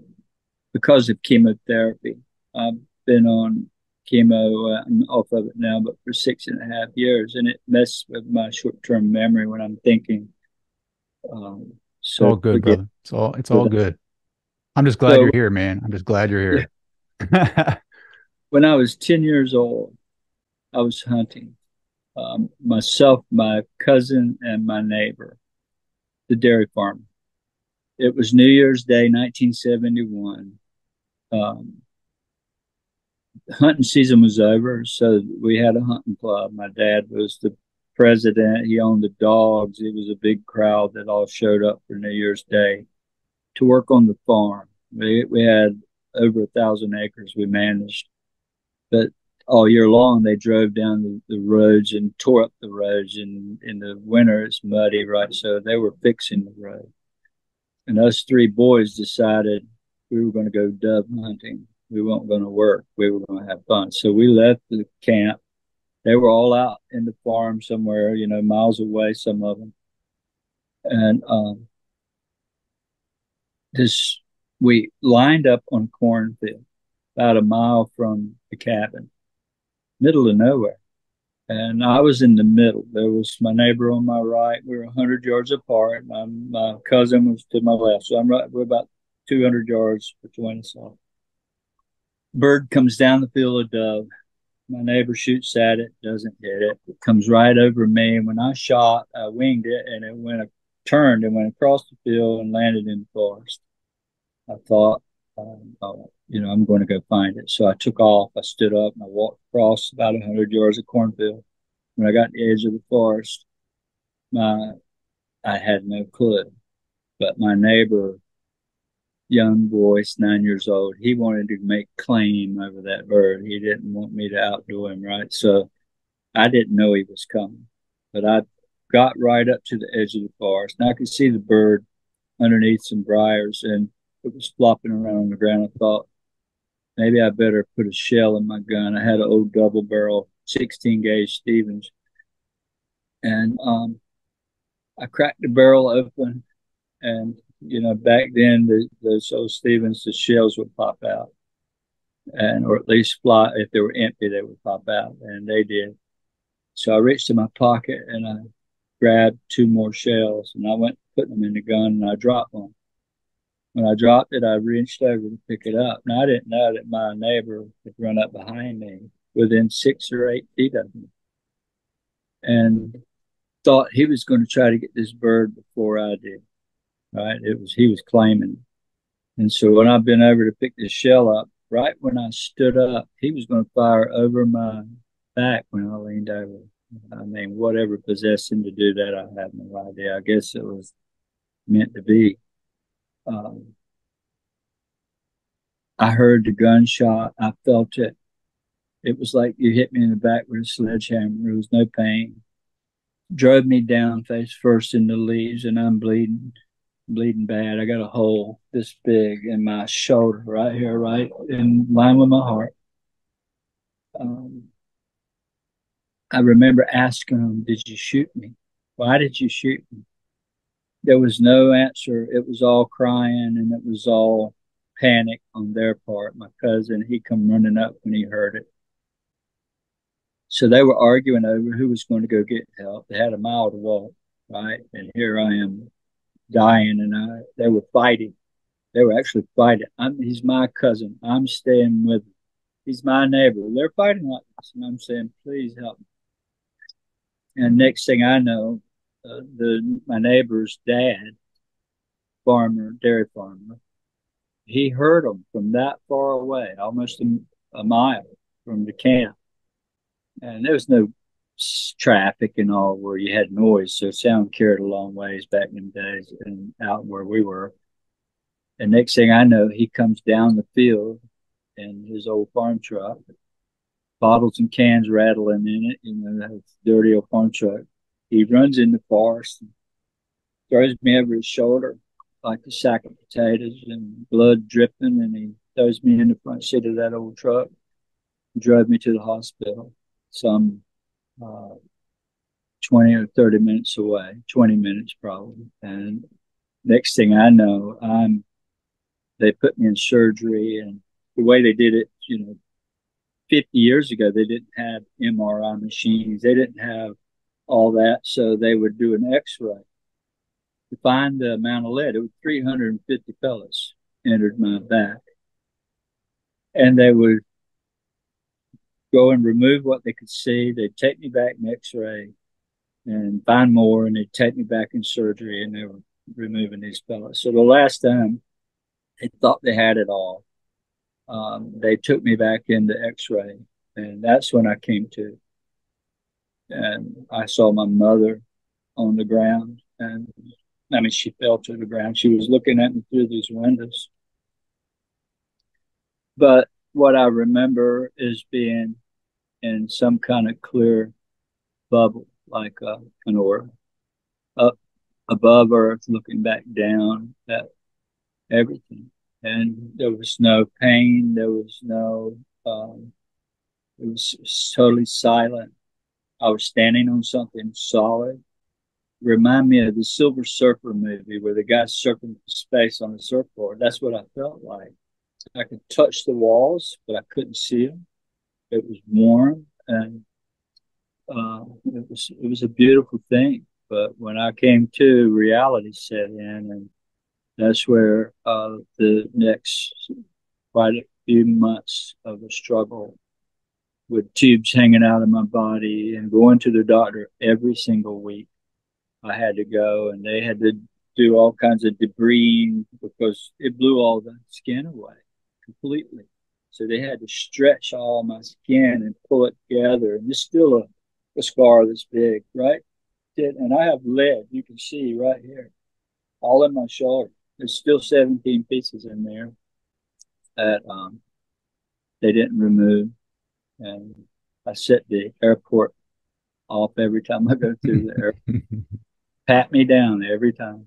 because of chemotherapy, I've been on chemo. Uh, I'm off of it now, but for six and a half years, and it messes with my short-term memory when I'm thinking.
Um, so it's all good, brother. It's all it's all good. I'm just glad so, you're here, man. I'm just glad you're here.
Yeah. when I was 10 years old, I was hunting. Um, myself, my cousin, and my neighbor, the dairy farmer. It was New Year's Day, 1971. Um, hunting season was over, so we had a hunting club. My dad was the president. He owned the dogs. It was a big crowd that all showed up for New Year's Day to work on the farm. We, we had over a thousand acres we managed. But all year long they drove down the, the roads and tore up the roads and in the winter it's muddy, right? So they were fixing the road. And us three boys decided we were going to go dove hunting. We weren't going to work. We were going to have fun. So we left the camp. They were all out in the farm somewhere, you know, miles away, some of them. And um, this, we lined up on cornfield about a mile from the cabin, middle of nowhere. And I was in the middle. There was my neighbor on my right. We were 100 yards apart. My, my cousin was to my left. So I'm right, we're about 200 yards between us all. Bird comes down the field of dove. My neighbor shoots at it, doesn't hit it. It comes right over me. And when I shot, I winged it and it went, turned and went across the field and landed in the forest. I thought, you know, I'm going to go find it. So I took off. I stood up and I walked across about 100 yards of cornfield. When I got to the edge of the forest, my I had no clue. But my neighbor young boy, nine years old. He wanted to make claim over that bird. He didn't want me to outdo him, right? So I didn't know he was coming, but I got right up to the edge of the forest and I could see the bird underneath some briars and it was flopping around on the ground. I thought maybe I better put a shell in my gun. I had an old double barrel 16 gauge Stevens and um, I cracked the barrel open and you know, back then the, those old Stevens, the shells would pop out, and or at least fly. If they were empty, they would pop out, and they did. So I reached in my pocket and I grabbed two more shells, and I went putting them in the gun, and I dropped one. When I dropped it, I reached over to pick it up, and I didn't know that my neighbor had run up behind me within six or eight feet of me, and thought he was going to try to get this bird before I did right? It was he was claiming, and so when I've been over to pick this shell up, right when I stood up, he was going to fire over my back when I leaned over. I mean, whatever possessed him to do that, I have no idea. I guess it was meant to be. Um, I heard the gunshot. I felt it. It was like you hit me in the back with a sledgehammer. There was no pain. Drove me down face first in the leaves, and I'm bleeding bleeding bad. I got a hole this big in my shoulder right here, right in line with my heart. Um, I remember asking him, Did you shoot me? Why did you shoot me? There was no answer. It was all crying and it was all panic on their part. My cousin, he come running up when he heard it. So they were arguing over who was going to go get help. They had a mile to walk, right? And here I am dying, and I, they were fighting. They were actually fighting. I'm, he's my cousin. I'm staying with him. He's my neighbor. They're fighting like this, and I'm saying, please help me. And next thing I know, uh, the my neighbor's dad, farmer, dairy farmer, he heard them from that far away, almost a, a mile from the camp. And there was no traffic and all where you had noise. So sound carried a long ways back in the days and out where we were. And next thing I know, he comes down the field in his old farm truck, bottles and cans rattling in it, you know, that dirty old farm truck. He runs in the forest and throws me over his shoulder like a sack of potatoes and blood dripping. And he throws me in the front seat of that old truck, and drove me to the hospital. Some uh, 20 or 30 minutes away, 20 minutes probably. And next thing I know, I'm, they put me in surgery and the way they did it, you know, 50 years ago, they didn't have MRI machines. They didn't have all that. So they would do an x-ray to find the amount of lead. It was 350 pellets entered my back. And they would go and remove what they could see. They'd take me back in X-ray and find more, and they'd take me back in surgery, and they were removing these pellets. So the last time they thought they had it all, um, they took me back into X-ray, and that's when I came to. And I saw my mother on the ground, and I mean, she fell to the ground. She was looking at me through these windows. but what I remember is being in some kind of clear bubble, like uh, an aura, up above Earth, looking back down at everything. And there was no pain. There was no. Um, it was, it was totally silent. I was standing on something solid. Remind me of the Silver Surfer movie where the guy's surfing space on a surfboard. That's what I felt like. I could touch the walls, but I couldn't see them. It was warm and uh, it was it was a beautiful thing. But when I came to, reality set in, and that's where uh, the next quite a few months of a struggle with tubes hanging out of my body and going to the doctor every single week. I had to go, and they had to do all kinds of debris because it blew all the skin away completely. So they had to stretch all my skin and pull it together. And it's still a, a scar that's big, right? And I have lead, you can see right here, all in my shoulder. There's still 17 pieces in there that um, they didn't remove. And I set the airport off every time I go through the airport. Pat me down every time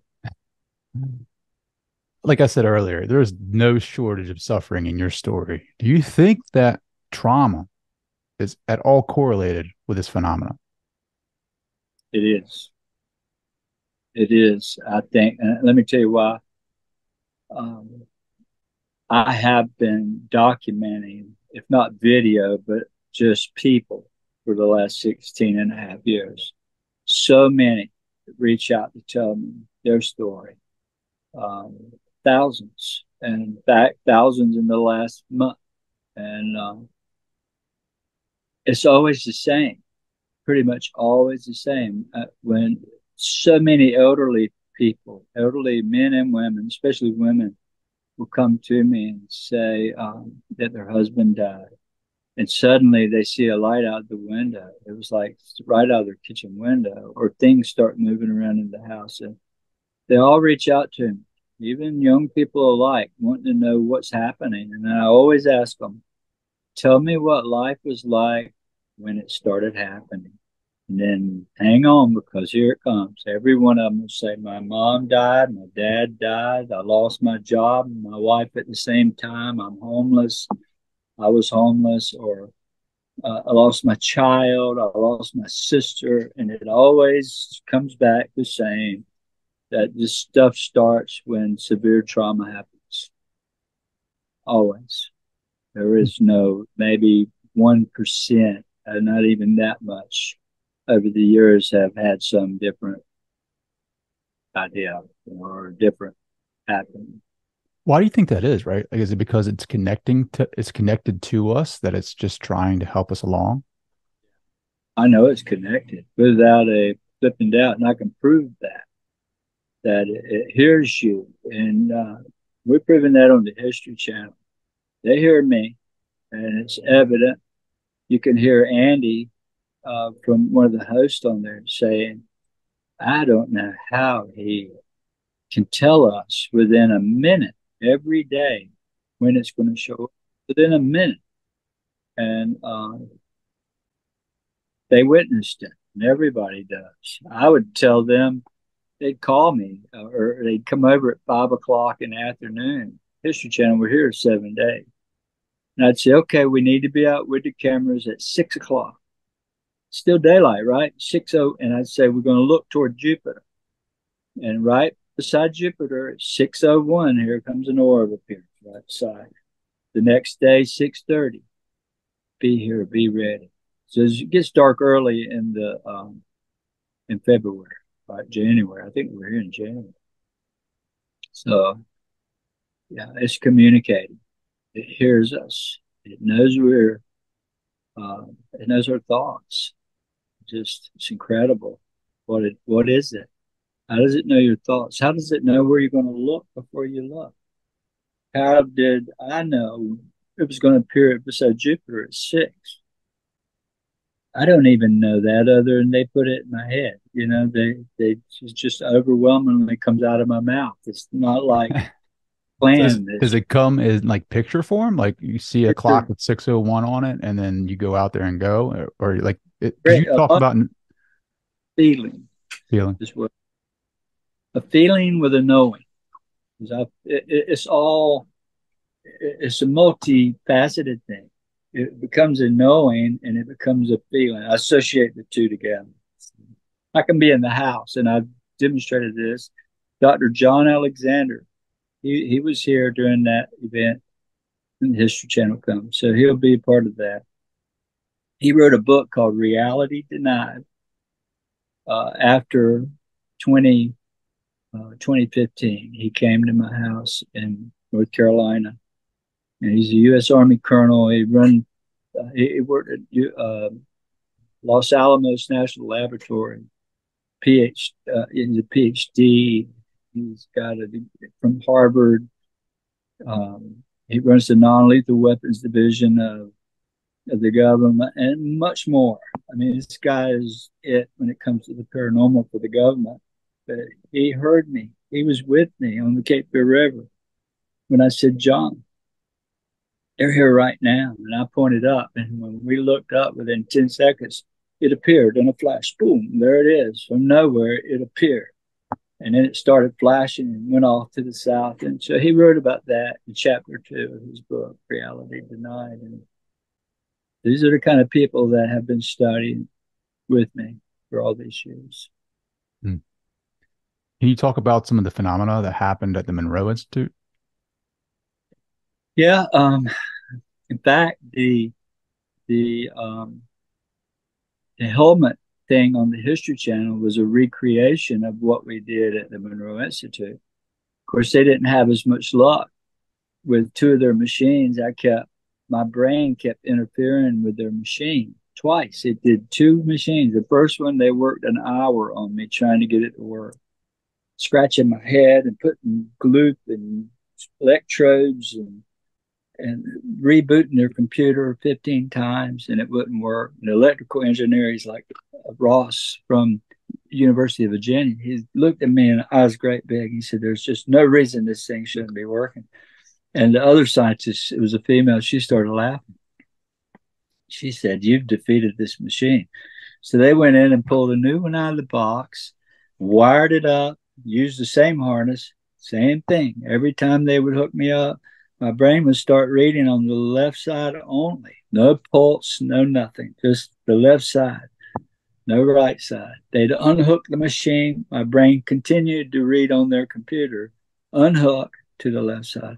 like I said earlier, there's no shortage of suffering in your story. Do you think that trauma is at all correlated with this phenomenon?
It is. It is. I think. let me tell you why. Um, I have been documenting, if not video, but just people for the last 16 and a half years. So many reach out to tell me their story. Um, thousands, and in fact, thousands in the last month. And um, it's always the same, pretty much always the same. Uh, when so many elderly people, elderly men and women, especially women, will come to me and say um, that their husband died. And suddenly they see a light out the window. It was like right out of their kitchen window, or things start moving around in the house. And they all reach out to me even young people alike, wanting to know what's happening. And I always ask them, tell me what life was like when it started happening. And then hang on because here it comes. Every one of them will say, My mom died, my dad died, I lost my job, my wife at the same time, I'm homeless, I was homeless, or uh, I lost my child, I lost my sister. And it always comes back the same that this stuff starts when severe trauma happens. Always. There is no maybe 1%, uh, not even that much over the years have had some different idea or different happening.
Why do you think that is, right? Like, is it because it's connecting to, it's connected to us that it's just trying to help us along?
I know it's connected without a flipping doubt, and I can prove that that it hears you. And uh, we're proving that on the History Channel. They hear me, and it's evident. You can hear Andy uh, from one of the hosts on there saying, I don't know how he can tell us within a minute every day when it's going to show up, within a minute. And uh, they witnessed it, and everybody does. I would tell them they'd call me uh, or they'd come over at five o'clock in the afternoon. History Channel, we're here seven days. And I'd say, okay, we need to be out with the cameras at six o'clock. Still daylight, right? Six oh, and I'd say we're going to look toward Jupiter. And right beside Jupiter six oh one, here comes an orb appears right side. The next day, six thirty. Be here, be ready. So it gets dark early in the um, in February by January. I think we're here in January. So, yeah, it's communicating. It hears us. It knows we're. Uh, it knows our thoughts. Just it's incredible. What it what is it? How does it know your thoughts? How does it know where you're going to look before you look? How did I know it was going to appear beside Jupiter at six? I don't even know that other than they put it in my head. You know, they they just overwhelmingly comes out of my mouth. It's not like plan
does, does it come in like picture form? Like you see a
Picture.
clock with 601 on it and then you go out there and go or, or like it, you
uh,
talk about
feeling
feeling.
is what a feeling with a knowing. It, it- it's all it- it's a multifaceted thing. It becomes a knowing and it becomes a feeling. I associate the two together. I can be in the house, and I've demonstrated this. Dr. John Alexander, he, he was here during that event when the History Channel comes, so he'll be a part of that. He wrote a book called Reality Denied uh, after 20, uh, 2015. He came to my house in North Carolina, and he's a U.S. Army colonel. He run, uh, he, worked at uh, Los Alamos National Laboratory. PhD, uh, he's a PhD. He's got a from Harvard. Um, he runs the non-lethal weapons division of the government and much more. I mean, this guy is it when it comes to the paranormal for the government. But he heard me. He was with me on the Cape Fear River when I said, John, they're here right now. And I pointed up, and when we looked up within 10 seconds, it appeared in a flash. Boom, there it is. From nowhere, it appeared. And then it started flashing and went off to the south. And so he wrote about that in chapter two of his book, Reality Denied. And these are the kind of people that have been studying with me for all these years.
Can you talk about some of the phenomena that happened at the Monroe Institute?
Yeah. Um, in fact, the the um, the helmet thing on the History Channel was a recreation of what we did at the Monroe Institute. Of course, they didn't have as much luck with two of their machines. I kept my brain kept interfering with their machine twice. It did two machines. The first one they worked an hour on me trying to get it to work, scratching my head and putting glue and electrodes and and rebooting their computer 15 times and it wouldn't work. And electrical engineer, he's like Ross from University of Virginia. He looked at me and eyes great big. He said, There's just no reason this thing shouldn't be working. And the other scientist, it was a female, she started laughing. She said, You've defeated this machine. So they went in and pulled a new one out of the box, wired it up, used the same harness, same thing. Every time they would hook me up, my brain would start reading on the left side only. No pulse, no nothing, just the left side, no right side. They'd unhook the machine. My brain continued to read on their computer, unhook to the left side.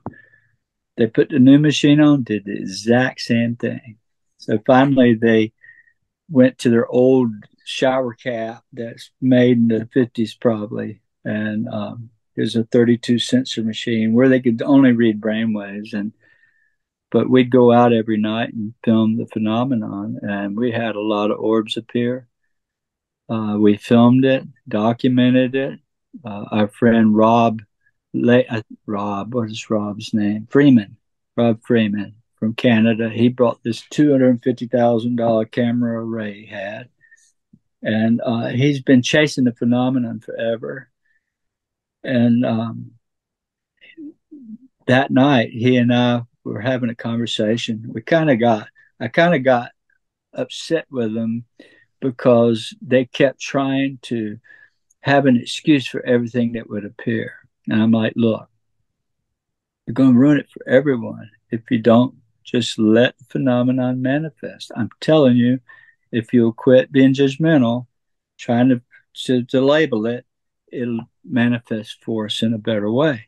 They put the new machine on, did the exact same thing. So finally, they went to their old shower cap that's made in the 50s, probably. And um, there's a 32 sensor machine where they could only read brainwaves. And but we'd go out every night and film the phenomenon, and we had a lot of orbs appear. Uh, we filmed it, documented it. Uh, our friend Rob, Uh, Rob, what is Rob's name? Freeman, Rob Freeman from Canada. He brought this two hundred and fifty thousand dollar camera array he had, and uh, he's been chasing the phenomenon forever. And um, that night, he and I were having a conversation. We kind of got, I kind of got upset with them because they kept trying to have an excuse for everything that would appear. And I'm like, look, you're going to ruin it for everyone if you don't just let the phenomenon manifest. I'm telling you, if you'll quit being judgmental, trying to, to, to label it, it'll manifest for us in a better way.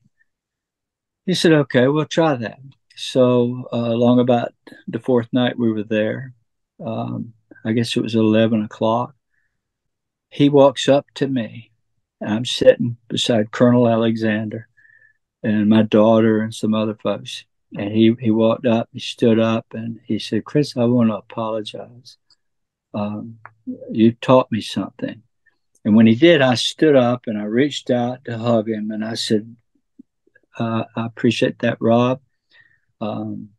He said, okay, we'll try that. So, uh, along about the fourth night we were there, um, I guess it was 11 o'clock, he walks up to me. I'm sitting beside Colonel Alexander and my daughter and some other folks. And he, he walked up, he stood up, and he said, Chris, I want to apologize. Um, you taught me something. And when he did, I stood up and I reached out to hug him and I said, uh, I appreciate that, Rob. Um,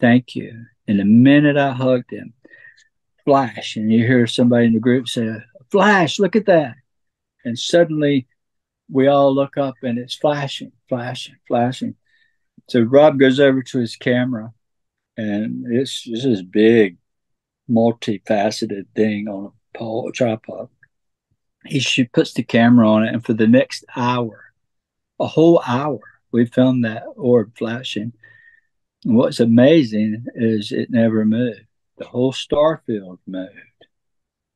thank you. And the minute I hugged him, flash, and you hear somebody in the group say, Flash, look at that. And suddenly we all look up and it's flashing, flashing, flashing. So Rob goes over to his camera, and it's this big, multifaceted thing on a pole tripod. He shoot, puts the camera on it, and for the next hour, a whole hour, we filmed that orb flashing. And what's amazing is it never moved. The whole star field moved,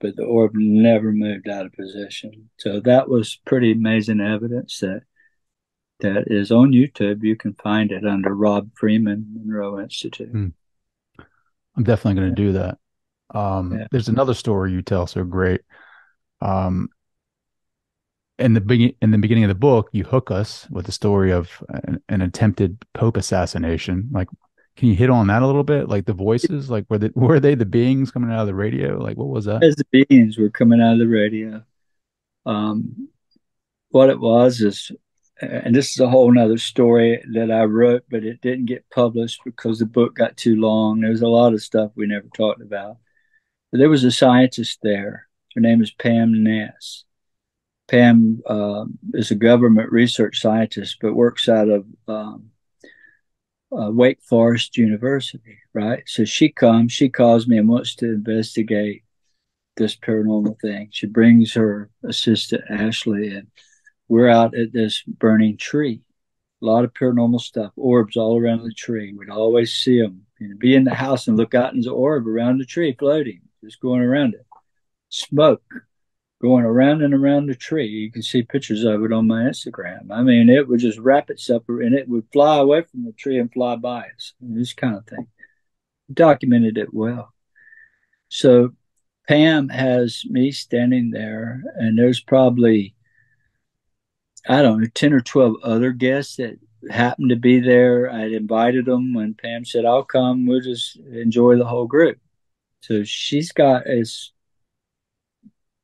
but the orb never moved out of position. So that was pretty amazing evidence that that is on YouTube. You can find it under Rob Freeman Monroe Institute. Hmm.
I'm definitely going to do that. Um, yeah. There's another story you tell so great. Um, in the beginning, in the beginning of the book, you hook us with the story of an, an, attempted Pope assassination. Like, can you hit on that a little bit? Like the voices, like were they were they the beings coming out of the radio? Like, what was that?
As the beings were coming out of the radio. Um, what it was is and this is a whole nother story that I wrote, but it didn't get published because the book got too long. There was a lot of stuff we never talked about. But there was a scientist there. Her name is Pam Ness. Pam uh, is a government research scientist, but works out of um, uh, Wake Forest University, right? So she comes, she calls me and wants to investigate this paranormal thing. She brings her assistant Ashley and we're out at this burning tree. A lot of paranormal stuff, orbs all around the tree. We'd always see them. You know, be in the house and look out into the orb around the tree floating, just going around it. Smoke going around and around the tree. You can see pictures of it on my Instagram. I mean, it would just wrap itself and it would fly away from the tree and fly by us. This kind of thing. Documented it well. So Pam has me standing there, and there's probably I don't know, 10 or 12 other guests that happened to be there. I'd invited them when Pam said, I'll come. We'll just enjoy the whole group. So she's got as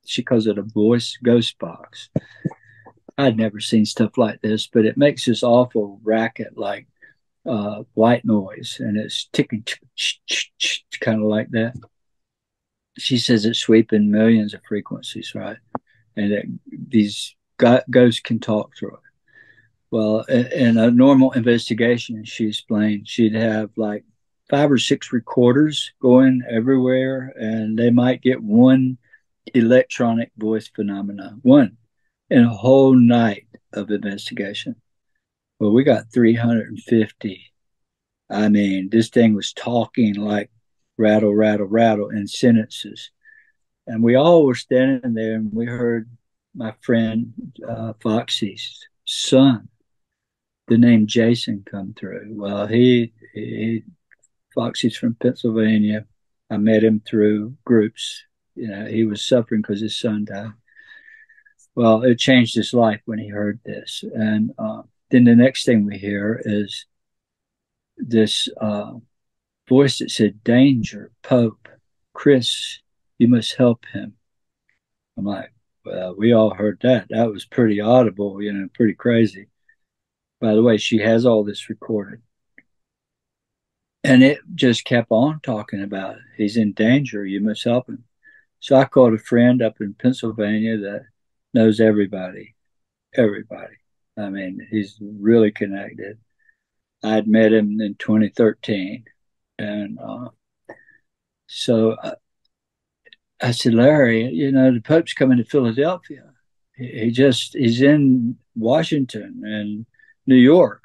she calls it a voice ghost box. I'd never seen stuff like this, but it makes this awful racket like uh, white noise and it's ticking kind of like that. She says it's sweeping millions of frequencies, right? And it, these ghosts can talk through it. Well, in a normal investigation, she explained she'd have like five or six recorders going everywhere, and they might get one electronic voice phenomena, one in a whole night of investigation. Well, we got 350. I mean, this thing was talking like rattle, rattle, rattle in sentences. And we all were standing there and we heard my friend uh, Foxy's son, the name Jason, come through. Well, he, he Foxy's from Pennsylvania. I met him through groups. You know, he was suffering because his son died. Well, it changed his life when he heard this. And uh, then the next thing we hear is this uh, voice that said, Danger, Pope, Chris, you must help him. I'm like, Well, we all heard that. That was pretty audible, you know, pretty crazy. By the way, she has all this recorded. And it just kept on talking about it. He's in danger. You must help him. So I called a friend up in Pennsylvania that knows everybody. Everybody. I mean, he's really connected. I'd met him in 2013. And uh, so uh, I said, Larry, you know, the Pope's coming to Philadelphia. He, just, he's in Washington and New York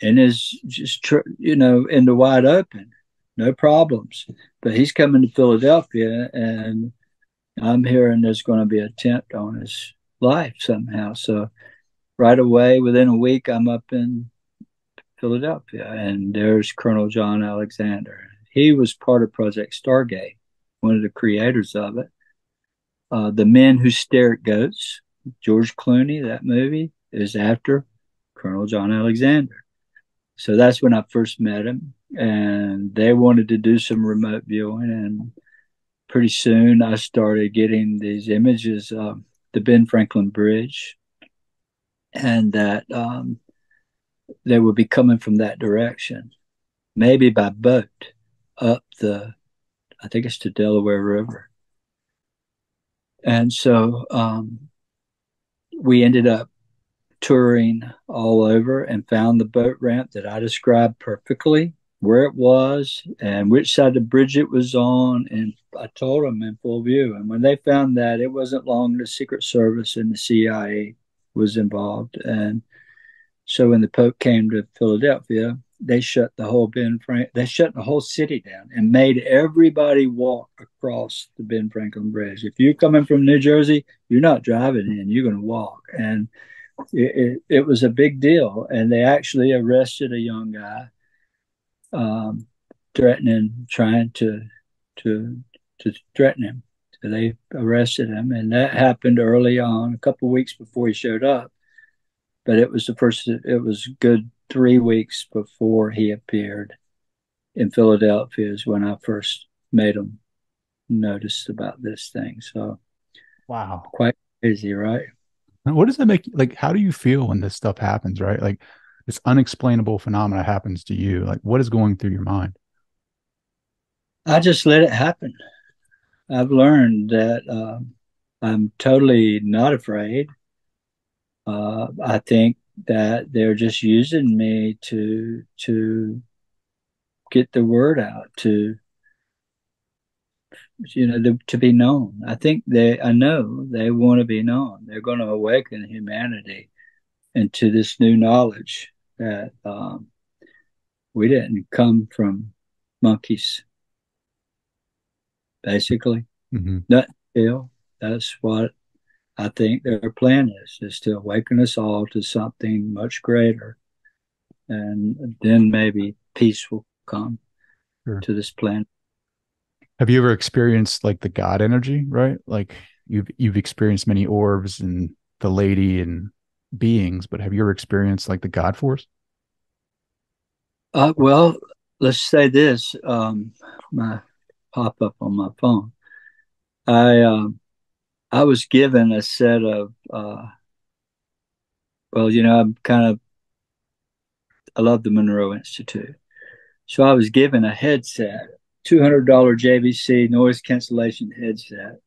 and is just, you know, in the wide open, no problems. But he's coming to Philadelphia and I'm hearing there's going to be a attempt on his life somehow. So right away, within a week, I'm up in Philadelphia and there's Colonel John Alexander. He was part of Project Stargate one of the creators of it. Uh, the Men Who Stare at Goats, George Clooney, that movie is after Colonel John Alexander. So that's when I first met him, and they wanted to do some remote viewing. And pretty soon I started getting these images of the Ben Franklin Bridge, and that um, they would be coming from that direction, maybe by boat up the I think it's the Delaware River. And so um, we ended up touring all over and found the boat ramp that I described perfectly, where it was and which side of the bridge it was on. And I told them in full view. And when they found that, it wasn't long the Secret Service and the CIA was involved. And so when the Pope came to Philadelphia, they shut the whole Ben Frank they shut the whole city down and made everybody walk across the Ben Franklin Bridge. If you're coming from New Jersey, you're not driving in, you're going to walk. And it, it, it, was a big deal. And they actually arrested a young guy, um, threatening, trying to to to threaten him. So they arrested him, and that happened early on, a couple of weeks before he showed up. But it was the first. It was good three weeks before he appeared in Philadelphia is when I first made him notice about this thing. So,
wow,
quite crazy, right?
what does that make? Like, how do you feel when this stuff happens? Right, like this unexplainable phenomena happens to you. Like, what is going through your mind?
I just let it happen. I've learned that uh, I'm totally not afraid. Uh, I think that they're just using me to to get the word out to you know to be known i think they i know they want to be known they're going to awaken humanity into this new knowledge that um, we didn't come from monkeys basically mm-hmm. ill that's what I think their plan is is to awaken us all to something much greater, and then maybe peace will come sure. to this planet.
Have you ever experienced like the God energy? Right, like you've you've experienced many orbs and the lady and beings, but have you ever experienced like the God force?
Uh, well, let's say this. Um, my pop up on my phone. I um, I was given a set of, uh, well, you know, I'm kind of, I love the Monroe Institute. So I was given a headset, $200 JVC noise cancellation headset,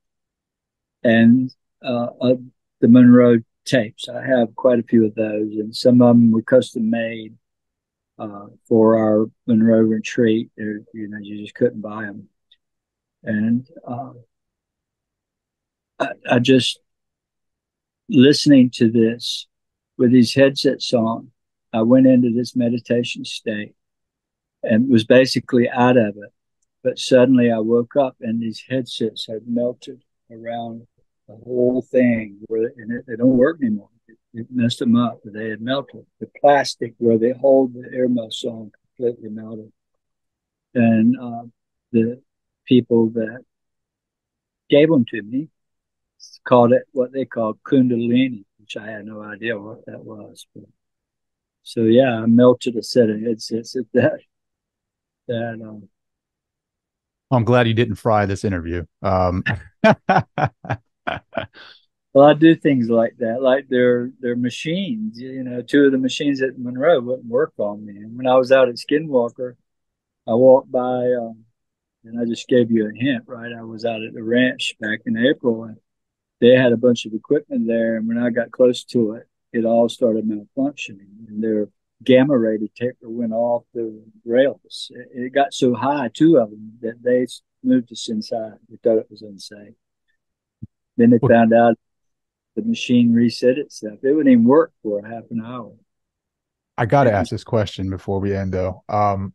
and uh, uh, the Monroe tapes. I have quite a few of those, and some of them were custom made uh, for our Monroe retreat. They're, you know, you just couldn't buy them. And uh, I, I just listening to this with these headsets on, I went into this meditation state and was basically out of it. But suddenly I woke up and these headsets had melted around the whole thing where and it, they don't work anymore. It, it, messed them up. They had melted. The plastic where they hold the earmuffs on completely melted. And uh, the people that gave them to me called it what they call Kundalini, which I had no idea what that was. But, so yeah, I melted a set of headsets at that. That um,
I'm glad you didn't fry this interview. Um.
well, I do things like that, like they're they're machines. You know, two of the machines at Monroe wouldn't work on me. And when I was out at Skinwalker, I walked by, um, and I just gave you a hint, right? I was out at the ranch back in April, and they had a bunch of equipment there, and when I got close to it, it all started malfunctioning, and their gamma ray detector went off the rails. It, it got so high, two of them, that they moved us inside. They thought it was unsafe. Then they found out the machine reset itself. It wouldn't even work for a half an hour.
I got to ask this question before we end, though, um,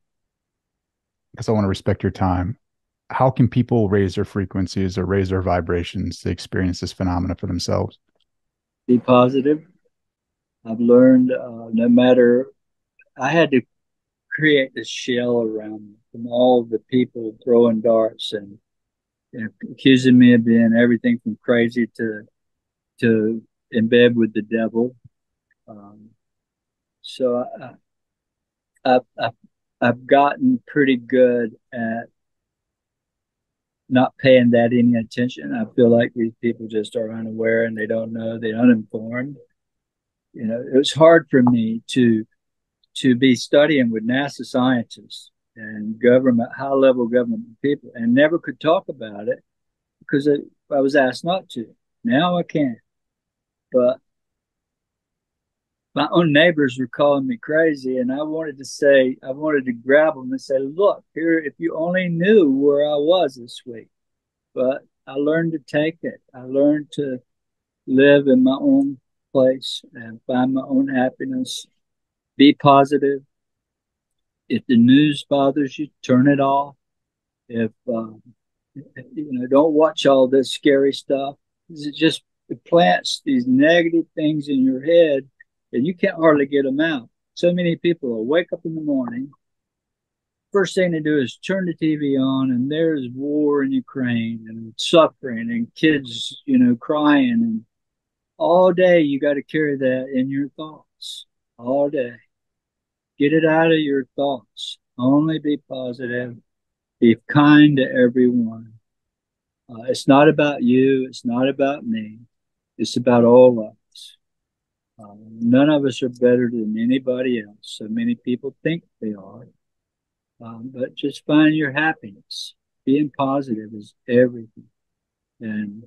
because I want to respect your time how can people raise their frequencies or raise their vibrations to experience this phenomena for themselves?
Be positive. I've learned uh, no matter, I had to create this shell around me from all the people throwing darts and accusing me of being everything from crazy to to in bed with the devil. Um, so I, I, I, I've gotten pretty good at not paying that any attention. I feel like these people just are unaware and they don't know, they're uninformed. You know, it was hard for me to to be studying with NASA scientists and government, high level government people, and never could talk about it because it, I was asked not to. Now I can, but my own neighbors were calling me crazy, and I wanted to say, I wanted to grab them and say, "Look, here, if you only knew where I was this week." But I learned to take it. I learned to live in my own place and find my own happiness. Be positive. If the news bothers you, turn it off. If um, you know, don't watch all this scary stuff. It just it plants these negative things in your head, and you can't hardly get them out. So many people will wake up in the morning. First thing they do is turn the TV on, and there's war in Ukraine and suffering, and kids, you know, crying, and all day you got to carry that in your thoughts all day. Get it out of your thoughts. Only be positive. Be kind to everyone. Uh, it's not about you. It's not about me. It's about all of us. Uh, none of us are better than anybody else. So many people think they are. Um, but just find your happiness. Being positive is everything. And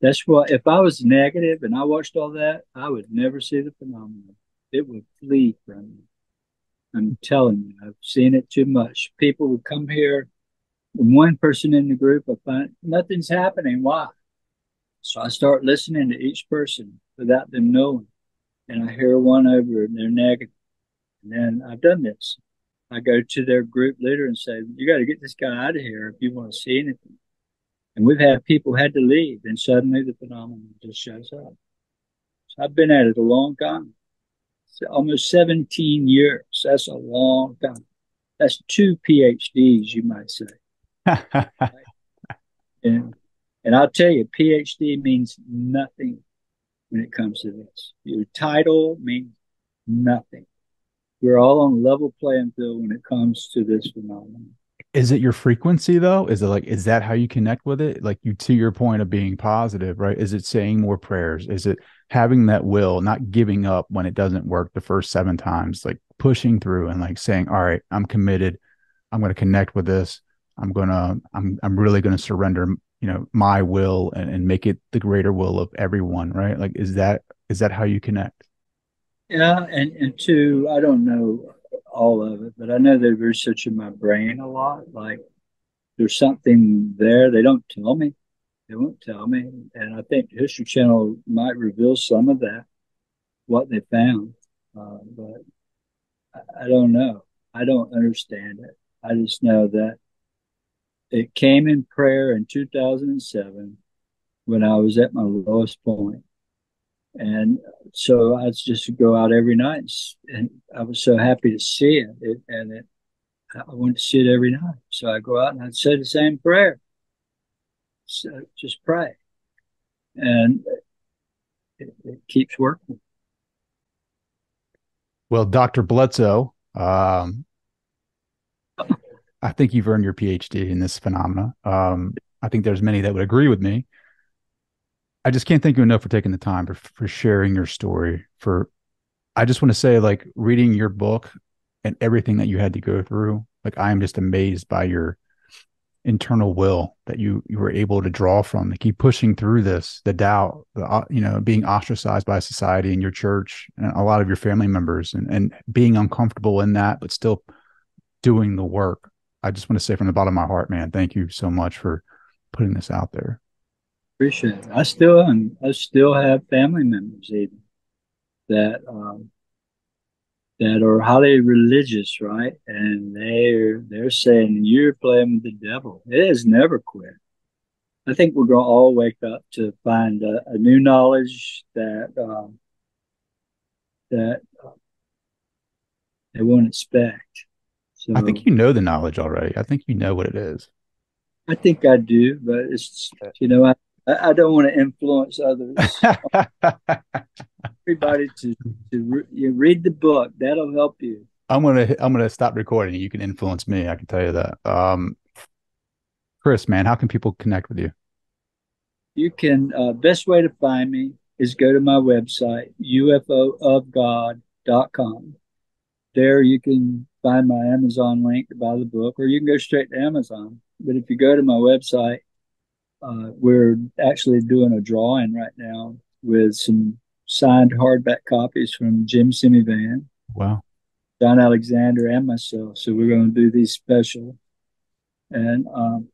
that's what, if I was negative and I watched all that, I would never see the phenomenon. It would flee from me. I'm telling you, I've seen it too much. People would come here, one person in the group, I find nothing's happening. Why? So I start listening to each person without them knowing. And I hear one over and they're negative. And then I've done this. I go to their group leader and say, You got to get this guy out of here if you want to see anything. And we've had people had to leave, and suddenly the phenomenon just shows up. So I've been at it a long time. Almost 17 years. That's a long time. That's two PhDs, you might say. and, and I'll tell you, PhD means nothing when it comes to this. Your title means nothing. We're all on level playing field when it comes to this phenomenon
is it your frequency though? Is it like is that how you connect with it? Like you to your point of being positive right? Is it saying more prayers? Is it having that will not giving up when it doesn't work the first seven times like pushing through and like saying all right i'm committed. I'm going to connect with this. I'm going to i'm i'm really going to surrender you know my will and, and make it the greater will of everyone right? Like is that is that how you connect?
Yeah and and two i don't know all of it, but I know they're researching my brain a lot. Like there's something there. They don't tell me. They won't tell me. And I think History Channel might reveal some of that, what they found. Uh, but I, I don't know. I don't understand it. I just know that it came in prayer in 2007 when I was at my lowest point. And so I just go out every night, and I was so happy to see it. it and it, I wanted to see it every night. So I go out and I'd say the same prayer. So just pray, and it, it keeps working.
Well, Dr. Bledsoe, um, I think you've earned your PhD in this phenomena. Um, I think there's many that would agree with me. I just can't thank you enough for taking the time for, for sharing your story. For I just want to say, like reading your book and everything that you had to go through, like I am just amazed by your internal will that you you were able to draw from to keep pushing through this, the doubt, the uh, you know, being ostracized by society and your church and a lot of your family members, and and being uncomfortable in that, but still doing the work. I just want to say from the bottom of my heart, man, thank you so much for putting this out there.
Appreciate it. I still am. I still have family members even that um, that are highly religious, right? And they're they're saying you're playing with the devil. It has never quit. I think we're going to all wake up to find a, a new knowledge that um, that uh, they won't expect.
So I think you know the knowledge already. I think you know what it is.
I think I do, but it's you know I I, don't want to influence others. Everybody to to re- you read the book. That'll help you.
I'm gonna I'm gonna stop recording. You can influence me. I can tell you that. Um, Chris, man, how can people connect with you?
You can. Uh, best way to find me is go to my website ufoofgod.com. There you can find my Amazon link to buy the book, or you can go straight to Amazon. But if you go to my website, uh, we're actually doing a drawing right now with some signed hardback copies from Jim Semivan.
Wow.
John Alexander and myself. So we're going to do these special. And um,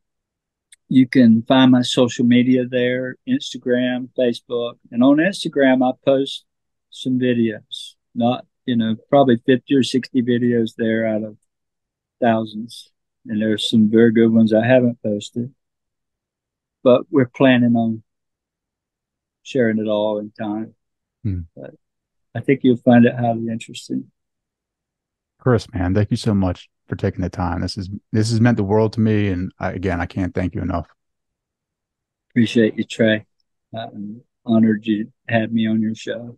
you can find my social media there Instagram, Facebook. And on Instagram, I post some videos, not, you know, probably 50 or 60 videos there out of thousands. And there's some very good ones I haven't posted. But we're planning on sharing it all in time. Hmm. But I think you'll find it highly interesting.
Chris, man, thank you so much for taking the time. This is this has meant the world to me, and I, again, I can't thank you enough.
Appreciate you, Trey. I'm honored you had me on your show.